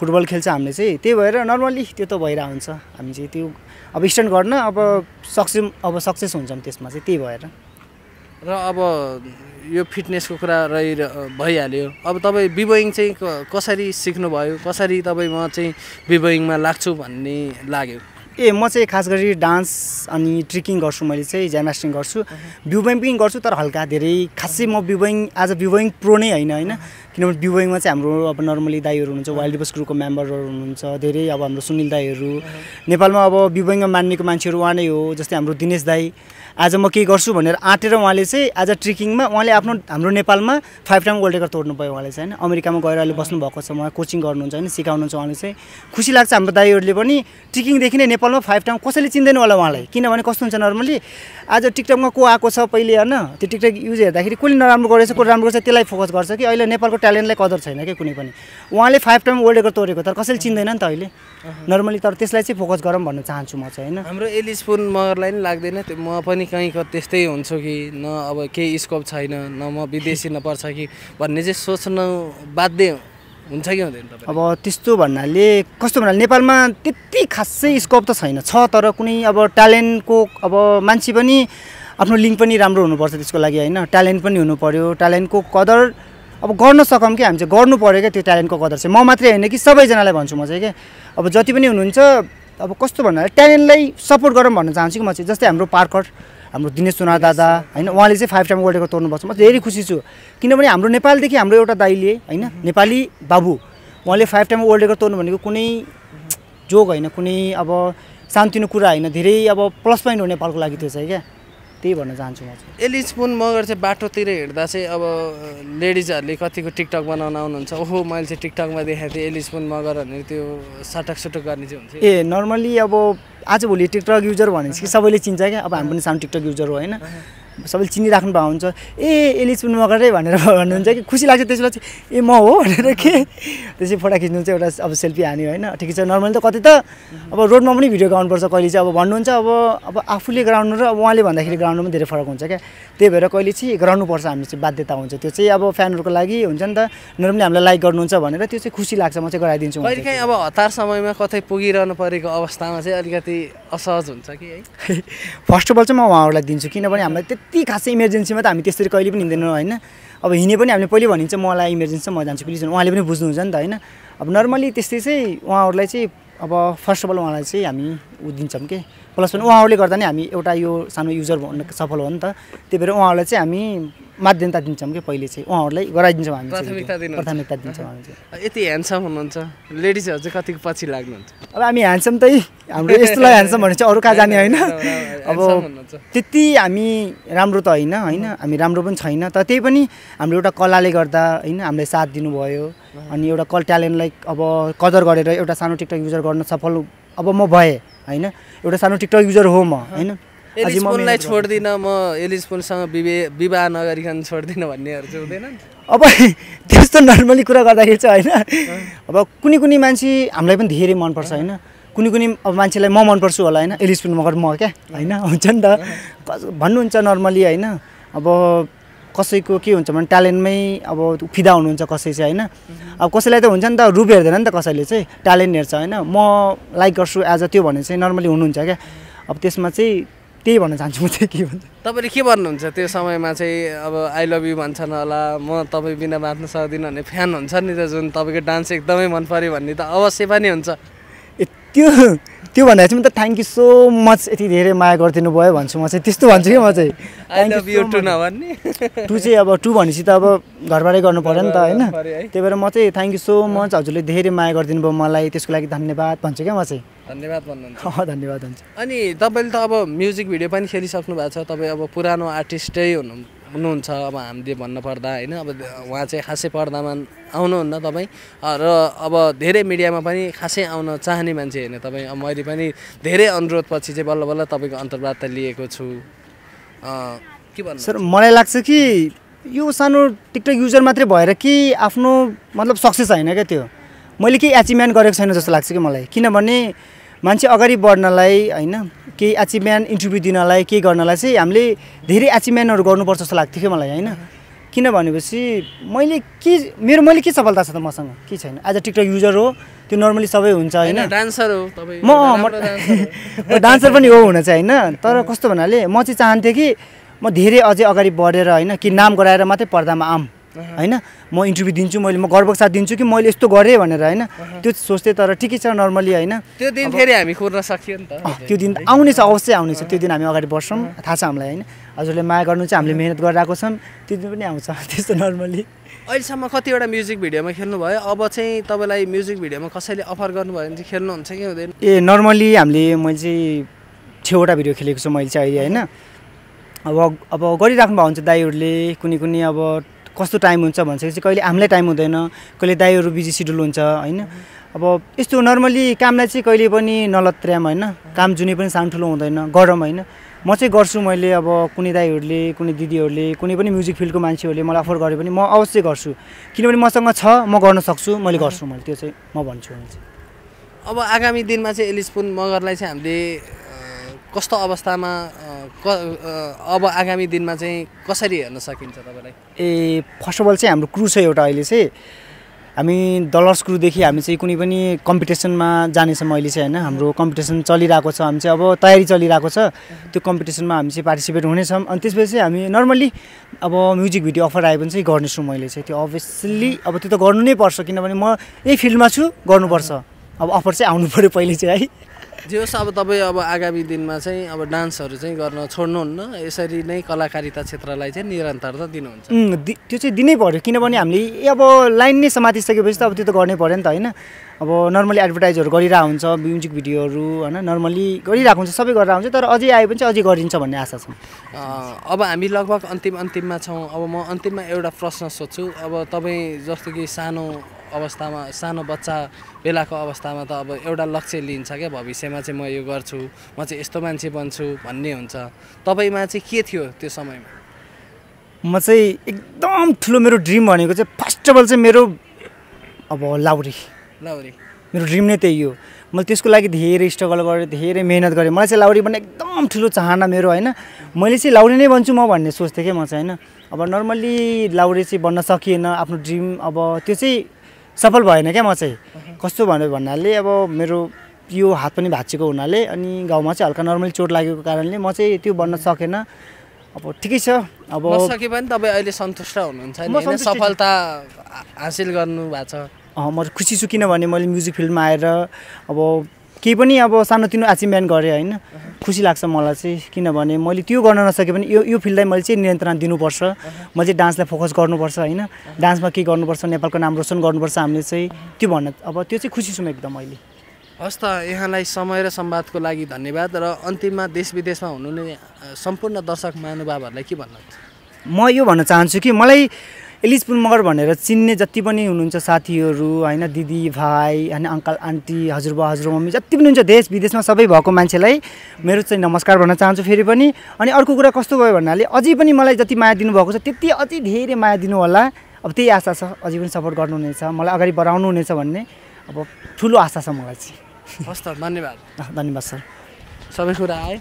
फुटबल खेल्छ हामीले चाहिँ। त्यही भएर नर्मली त्यो त भइरहेको हुन्छ हामी चाहिँ त्यो अब स्टन्ट गर्न अब सक्सेस अब सक्सेस हुन्छौँ त्यसमा चाहिँ त्यही भएर। र अब यो फिटनेसको कुरा रहि भइहाल्यो। अब तपाईँ बिबोइङ चाहिँ कसरी सिक्नुभयो? कसरी तपाईँ म चाहिँ बिबोइङमा लाग्छु भन्ने लाग्यो? ए म चाहिँ खास गरी डान्स अनि ट्रेकिङ गर्छु मैले चाहिँ ज्यामास्टिङ गर्छु। बिउबोइङ पनि गर्छु तर हल्का धेरै खासै म बिउबोइङ आज बिउबोइङ प्रो नै होइन होइन। किनभने बिउबोइङमा चाहिँ हाम्रो अब नर्मली दाईहरू हुनुहुन्छ वाइल्ड डिभस क्रुको मेम्बरहरू हुनुहुन्छ धेरै अब हाम्रो सुनिल दाईहरू। नेपालमा अब बिउबोइङमा मान्नेको मान्छेहरू उहाँ नै हो जस्तै हाम्रो दिनेश दाई। आज म केही गर्छु भनेर आँटेर उहाँले चाहिँ आज ट्रेकिङमा उहाँले आफ्नो हाम्रो नेपालमा फाइभ टाइम गोल्ड रेकर्ड तोड्नु भयो उहाँले चाहिँ होइन? अमेरिकामा गएर अहिले बस्नु भएको छ उहाँ कोचिङ गर्नुहुन्छ होइन? सिकाउनुहुन्छ उहाँले चाहिँ। खुसी लाग्छ हाम्रो दाईहरूले पनि ट्रेकिङदेखि नै नेपालमा फाइभ टाइम कसैले चिन्दैन होला उहाँलाई। किनभने कस्तो हुन्छ नर्मली आज टिकटकमा को आएको छ पहिले होइन? त्यो टिकटक युज हेर्दाखेरि कसले नराम्रो गरेछ को राम्रो गरेछ त्यसलाई फोकस गर्छ कि अहिले नेपालको ट्यालेन्टलाई कदर छैन क्या कुनै पनि। उहाँले फाइभ टाइम वर्ल्ड रेकर्ड तोडेको तर कसैले चिन्दैन नि त अहिले। नर्मली तर त्यसलाई चाहिँ फोकस गरौँ भन्न चाहन्छु म चाहिँ होइन? हाम्रो एलिसपुन मगरलाई नि लाग्दैन त्यो म पनि कहीँ त्यस्तै हुन्छु कि न अब केही स्कोप छैन न म विदेशी [LAUGHS] नपर्छ कि भन्ने चाहिँ सोच्नु बाध्य हुन्छ कि हुँदैन अब त्यस्तो भन्नाले कस्तो भन्नाले नेपालमा त्यति खासै स्कोप त छैन। छ तर कुनै अब ट्यालेन्टको अब मान्छे पनि आफ्नो लिङ्क पनि राम्रो हुनुपर्छ त्यसको लागि होइन? ट्यालेन्ट पनि हुनु पऱ्यो ट्यालेन्टको कदर अब गर्न सकौँ कि हामी चाहिँ गर्नु पऱ्यो क्या त्यो ट्यालेन्टको कदर चाहिँ। म मात्रै होइन कि सबैजनालाई भन्छु म चाहिँ क्या अब जति पनि हुनुहुन्छ अब कस्तो भन्नाले ट्यालेन्टलाई सपोर्ट गरौँ भन्न चाहन्छु कि म चाहिँ। जस्तै हाम्रो पार्कर हाम्रो दिनेश सुनार दादा होइन उहाँले चाहिँ फाइभ टाइम वर्ल्ड रेकर्ड तोड्नुपर्छ म धेरै खुसी छु। किनभने हाम्रो नेपालदेखि हाम्रो एउटा दाइले होइन नेपाली बाबु उहाँले फाइभ टाइम वर्ल्ड रेकर्ड तोड्नु भनेको कुनै जोग होइन कुनै अब सानोतिनो कुरा होइन। धेरै अब प्लस पोइन्ट हो नेपालको लागि त्यो चाहिँ क्या। त्यही भन्न चाहन्छु म चाहिँ। एलिज पुन मगर चाहिँ बाटोतिर हिँड्दा चाहिँ अब लेडिजहरूले कतिको टिकटक बनाउन आउनुहुन्छ। ओहो मैले चाहिँ टिकटकमा देखाएको थिएँ एलिज पुन मगर भनेर त्यो सटक सुटक गर्ने चाहिँ हुन्छ। ए नर्मली अब आजभोलि टिकटक युजर भनेपछि सबैले चिन्छ क्या। अब हामी पनि सानो टिकटक युजर हो होइन? सबैले चिनिराख्नु भएको हुन्छ। ए एलिज पनि मगरै भनेर [LAUGHS] भन्नुहुन्छ कि। खुसी लाग्छ त्यसमा चाहिँ ए म हो [LAUGHS] भनेर के? त्यसै फोटो खिच्नु चाहिँ एउटा अब सेल्फी हान्यो होइन। ठिकै छ नर्मली त कतै त अब रोडमा पनि भिडियो गाउनुपर्छ कहिले चाहिँ। अब भन्नुहुन्छ अब अब आफूले गराउनु र अब उहाँले भन्दाखेरि गराउनु पनि धेरै फरक हुन्छ क्या। त्यही भएर कहिले चाहिँ गराउनुपर्छ हामी चाहिँ बाध्यता हुन्छ। त्यो चाहिँ अब फ्यानहरूको लागि हुन्छ नि त। नर्मली हामीलाई लाइक गर्नुहुन्छ भनेर त्यो चाहिँ खुसी लाग्छ। म चाहिँ गराइदिन्छु कहिले काहीँ अब हतार समयमा कतै पुगिरहनु परेको अवस्थामा चाहिँ अलिकति असहज हुन्छ कि है? [LAUGHS] फर्स्ट अफ अल चाहिँ म उहाँहरूलाई दिन्छु। किनभने हामीलाई त्यति खासै इमर्जेन्सीमा त हामी त्यसरी कहिले पनि हिँड्दैनौँ होइन? अब हिँडे पनि हामीले पहिले भनिन्छ मलाई इमर्जेन्सी म जान्छु। प्लिज उहाँले पनि बुझ्नुहुन्छ नि त होइन? अब नर्मली त्यस्तै चाहिँ उहाँहरूलाई चाहिँ अब फर्स्ट अफ अल उहाँलाई चाहिँ हामी ऊ दिन्छौँ कि? प्लस पनि उहाँहरूले गर्दा नै हामी एउटा यो सानो युजर भन्नु सफल हो नि त। त्यही भएर उहाँहरूलाई चाहिँ हामी माध्यमता दिन्छौँ कि पहिले चाहिँ। उहाँहरूलाई गराइदिन्छौँ हामी प्राथमिकता। प्राथमिकता दिन्छौँ हामी चाहिँ। [LAUGHS] यति ह्यान्डसम हुनुहुन्छ। लेडिजहरू चाहिँ कतिको पछि लाग्नुहुन्छ? अब हामी ह्यान्डसम त हाम्रो यस्तोलाई ह्यान्डसम भने चाहिँ अरू कहाँ जाने होइन। [LAUGHS] [LAUGHS] अब। त्यति हामी राम्रो त होइन होइन। हामी राम्रो पनि छैन। तर त्यही पनि हाम्रो एउटा कलाले गर्दा होइन हामीलाई साथ दिनुभयो। अनि एउटा कल ट्यालेन्टलाई अब कदर गरेर एउटा सानो टिकटक युजर गर्न सफल अब म भएँ होइन। एउटा सानो टिकटक युजर हो म होइन? अझै एलिज म पुनलाई मेहनत गर्छु। छोड्दिनँ म एलिज पुनसँग विवे विवाह नगरिकन छोड्दिनँ भन्नेहरू चाहिँ हुँदैन? अब [LAUGHS] त्यस्तो नर्मली कुरा गर्दाखेरि चाहिँ होइन अब कुनै कुनै मान्छे हामीलाई पनि धेरै मनपर्छ होइन? कुनै कुनै अब मान्छेलाई म मनपर्छु होला होइन? एलिस पनि मगर म क्या होइन? हुन्छ नि त। भन्नुहुन्छ नर्मली होइन? अब कसैको के हुन्छ भने ट्यालेन्टमै अब फिदा हुनुहुन्छ कसै चाहिँ होइन। अब कसैलाई त हुन्छ नि त रूप हेर्दैन नि त कसैले चाहिँ ट्यालेन्ट हेर्छ होइन। म लाइक गर्छु एज अ त्यो भने चाहिँ नर्मली हुनुहुन्छ क्या। अब त्यसमा चाहिँ त्यही भन्न चाहन्छु म चाहिँ के भन्छ। तपाईँले के भन्नुहुन्छ त्यो समयमा चाहिँ? अब आई लभ यु भन्छन् होला म तपाईँ बिना बाँच्न सक्दिनँ भन्ने फ्यान हुन्छ नि त जुन तपाईँको डान्स एकदमै मन पऱ्यो भन्ने त अवश्य पनि हुन्छ। ए त्यो त्यो भन्दा चाहिँ म त थ्याङ्क यू सो मच यति धेरै माया गरिदिनु भयो भन्छु म चाहिँ। त्यस्तो भन्छु कि म चाहिँ। आई लभ यु टु नभन्ने। टु चाहिँ अब टु भनेपछि त अब घरबाटै गर्नु पऱ्यो नि त होइन। त्यही भएर म चाहिँ थ्याङ्क यू सो मच हजुरले धेरै माया गरिदिनु भयो मलाई। त्यसको लागि धन्यवाद भन्छु क्या म चाहिँ। धन्यवाद भन्नुहुन्छ। धन्यवाद हुन्छ। अनि तपाईँले त अब म्युजिक भिडियो पनि खेलिसक्नु भएको छ। तपाईँ अब पुरानो आर्टिस्टै हुनु हुनुहुन्छ अब हामीले भन्नुपर्दा होइन अब उहाँ चाहिँ खासै पर्दामा आउनुहुन्न तपाईँ। र अब धेरै मिडियामा पनि खासै आउन चाहने मान्छे होइन तपाईँ। अब मैले पनि धेरै अनुरोधपछि चाहिँ बल्ल बल्ल तपाईँको अन्तर्वार्ता लिएको छु। के भन्नु सर मलाई लाग्छ कि यो सानो टिकटक युजर मात्रै भएर कि आफ्नो मतलब सक्सेस होइन क्या त्यो? मैले केही एचिभमेन्ट गरेको छैन जस्तो लाग्छ कि मलाई। किनभने मान्छे अगाडि बढ्नलाई होइन केही एचिभमेन्ट इन्टरभ्यू दिनलाई केही गर्नलाई चाहिँ हामीले धेरै एचिभमेन्टहरू गर्नुपर्छ जस्तो लाग्थ्यो कि मलाई होइन? किन भनेपछि मैले के मेरो मैले के सफलता छ त मसँग? के छैन? एज अ टिकटक युजर हो त्यो नर्मली सबै हुन्छ होइन डान्सर म हो। म डान्सर पनि हो हुन चाहिँ होइन? तर कस्तो भन्नाले म चाहिँ चाहन्थेँ कि म धेरै अझै अगाडि बढेर होइन कि नाम गराएर मात्रै पर्दामा आऊँ। होइन? म इन्टरभ्यू दिन्छु मैले म गर्वको साथ दिन्छु कि मैले यस्तो गरेँ भनेर होइन? त्यो सोच्थेँ तर ठिकै छ नर्मली होइन? त्यो दिन फेरि हामी कुर्न सकियो नि त। त्यो दिन आउनेछ अवश्य आउनेछ। त्यो दिन हामी अगाडि बढ्छौँ थाहा छ हामीलाई होइन? हजुरले माया गर्नु चाहिँ हामीले मिहिनेत गरिरहेको छौँ त्यो दिन पनि आउँछ [LAUGHS] त्यस्तो नर्मली अहिलेसम्म कतिवटा म्युजिक भिडियोमा खेल्नुभयो? अब चाहिँ तपाईँलाई म्युजिक भिडियोमा कसैले अफर गर्नुभयो भने चाहिँ खेल्नुहुन्छ कि हुँदैन? ए नर्मली हामीले मैले चाहिँ छवटा भिडियो खेलेको छु मैले चाहिँ अहिले होइन? अब अब गरिराख्नु भएको हुन्छ दाईहरूले कुनै कुनै अब कस्तो टाइम हुन्छ चाहिँ कहिले हामीलाई टाइम हुँदैन कहिले दाईहरू बिजी सिड्युल हुन्छ होइन? अब यस्तो नर्मली कामलाई चाहिँ कहिले पनि नलत्र्याम होइन? काम जुनै पनि सानो ठुलो हुँदैन गरम होइन? म चाहिँ गर्छु मैले अब कुनै दाईहरूले कुनै दिदीहरूले कुनै पनि म्युजिक फिल्डको मान्छेहरूले मलाई अफर गरे पनि म अवश्य गर्छु। किनभने मसँग छ म गर्न सक्छु मैले गर्छु मैले त्यो चाहिँ म भन्छु अब आगामी दिनमा चाहिँ एलिसपुन मगरलाई चाहिँ हामीले कस्तो अवस्थामा अब आगामी दिनमा चाहिँ कसरी हेर्न सकिन्छ तपाईँलाई? ए फर्स्ट अफ अल चाहिँ हाम्रो क्रु छ एउटा अहिले चाहिँ। हामी डलर्स क्रुदेखि हामी चाहिँ कुनै पनि कम्पिटिसनमा जानेछौँ अहिले चाहिँ होइन। हाम्रो कम्पिटिसन चलिरहेको छ हामी चाहिँ अब तयारी चलिरहेको छ। त्यो कम्पिटिसनमा हामी चाहिँ पार्टिसिपेट हुनेछौँ। अनि त्यसपछि चाहिँ हामी नर्मल्ली अब म्युजिक भिडियो अफर आयो भने चाहिँ गर्नेछु मैले चाहिँ। त्यो अभियसली अब त्यो त गर्नु नै पर्छ। किनभने म यही फिल्डमा छु गर्नुपर्छ। अब अफर चाहिँ आउनु पऱ्यो पहिले चाहिँ है। जे होस् अब तपाईँ अब आगामी दिनमा चाहिँ अब डान्सहरू चाहिँ गर्न छोड्नुहुन्न। यसरी नै कलाकारिता क्षेत्रलाई चाहिँ निरन्तरता दिनुहुन्छ। त्यो चाहिँ दिनै पऱ्यो किनभने हामीले अब लाइन नै समातिसकेपछि त अब त्यो त गर्नै पऱ्यो नि त होइन? अब नर्मली एडभर्टाइजहरू गरिरहेको हुन्छ म्युजिक भिडियोहरू होइन? नर्मली गरिरहेको हुन्छ सबै गरेर हुन्छ तर अझै आयो भने चाहिँ अझै गरिन्छ भन्ने आशा छ। अब हामी लगभग अन्तिम अन्तिममा छौँ। अब म अन्तिममा एउटा प्रश्न सोध्छु। अब तपाईँ जस्तो कि सानो अवस्थामा सानो बच्चा बेलाको अवस्थामा त अब एउटा लक्ष्य लिन्छ क्या भविष्यमा चाहिँ म यो गर्छु म चाहिँ यस्तो मान्छे बन्छु भन्ने हुन्छ। तपाईँमा चाहिँ के थियो त्यो समयमा? म चाहिँ एकदम ठुलो मेरो ड्रिम भनेको चाहिँ फर्स्ट अफ अल चाहिँ मेरो अब लाउरी। लाउरी। मेरो ड्रिम नै त्यही हो। मैले त्यसको लागि धेरै स्ट्रगल गरेँ धेरै मिहिनेत गरेँ। मलाई चाहिँ लाउरी बन्ने एकदम ठुलो चाहना मेरो होइन। मैले चाहिँ लाउरी नै बन्छु म भन्ने सोच्थेँ कि म चाहिँ होइन। अब नर्मल्ली लाउरी चाहिँ बन्न सकिएन आफ्नो ड्रिम। अब त्यो चाहिँ सफल भएन क्या म चाहिँ? कस्तो भन्यो भन्नाले अब मेरो यो हात पनि भाँचिएको हुनाले अनि गाउँमा चाहिँ हल्का नर्मली चोट लागेको कारणले म चाहिँ त्यो बन्न सकेन। अब ठिकै छ। अब नसके पनि तपाईँ अहिले सन्तुष्ट हुनुहुन्छ नि। सफलता हासिल गर्नु भएको छ। अँ, म खुसी छु किनभने मैले म्युजिक फिल्डमा आएर अब केही पनि अब सानोतिनो अचिभमेन्ट गरेँ होइन। खुसी लाग्छ मलाई चाहिँ किनभने मैले त्यो गर्न नसके पनि यो यो फिल्डलाई मैले चाहिँ नियन्त्रण दिनुपर्छ। मैले चाहिँ डान्सलाई फोकस गर्नुपर्छ होइन। डान्समा के गर्नुपर्छ नेपालको नाम रोसन गर्नुपर्छ हामीले चाहिँ त्यो भन्न अब त्यो चाहिँ खुसी छु म एकदम अहिले। हस् त यहाँलाई समय र संवादको लागि धन्यवाद र अन्तिममा देश विदेशमा हुनुहुने सम्पूर्ण दर्शक महानुभावहरूलाई के भन्नुहुन्छ? म यो भन्न चाहन्छु कि मलाई एलिज मगर भनेर चिन्ने जति पनि हुनुहुन्छ साथीहरू होइन दिदी भाइ होइन अङ्कल आन्टी हजुरबा हजुरमम्मी जति पनि हुन्छ देश विदेशमा सबै भएको मान्छेलाई मेरो चाहिँ नमस्कार भन्न चाहन्छु फेरि पनि। अनि अर्को कुरा कस्तो भयो भन्नाले अझै पनि मलाई जति माया दिनुभएको छ त्यति अझै धेरै माया दिनु होला अब त्यही आशा छ अझै पनि सपोर्ट गर्नुहुनेछ मलाई अगाडि बढाउनु हुनेछ भन्ने। अब ठुलो आशा छ मलाई चाहिँ। हस् त धन्यवाद। [LAUGHS] धन्यवाद सर। सबै कुरा आयो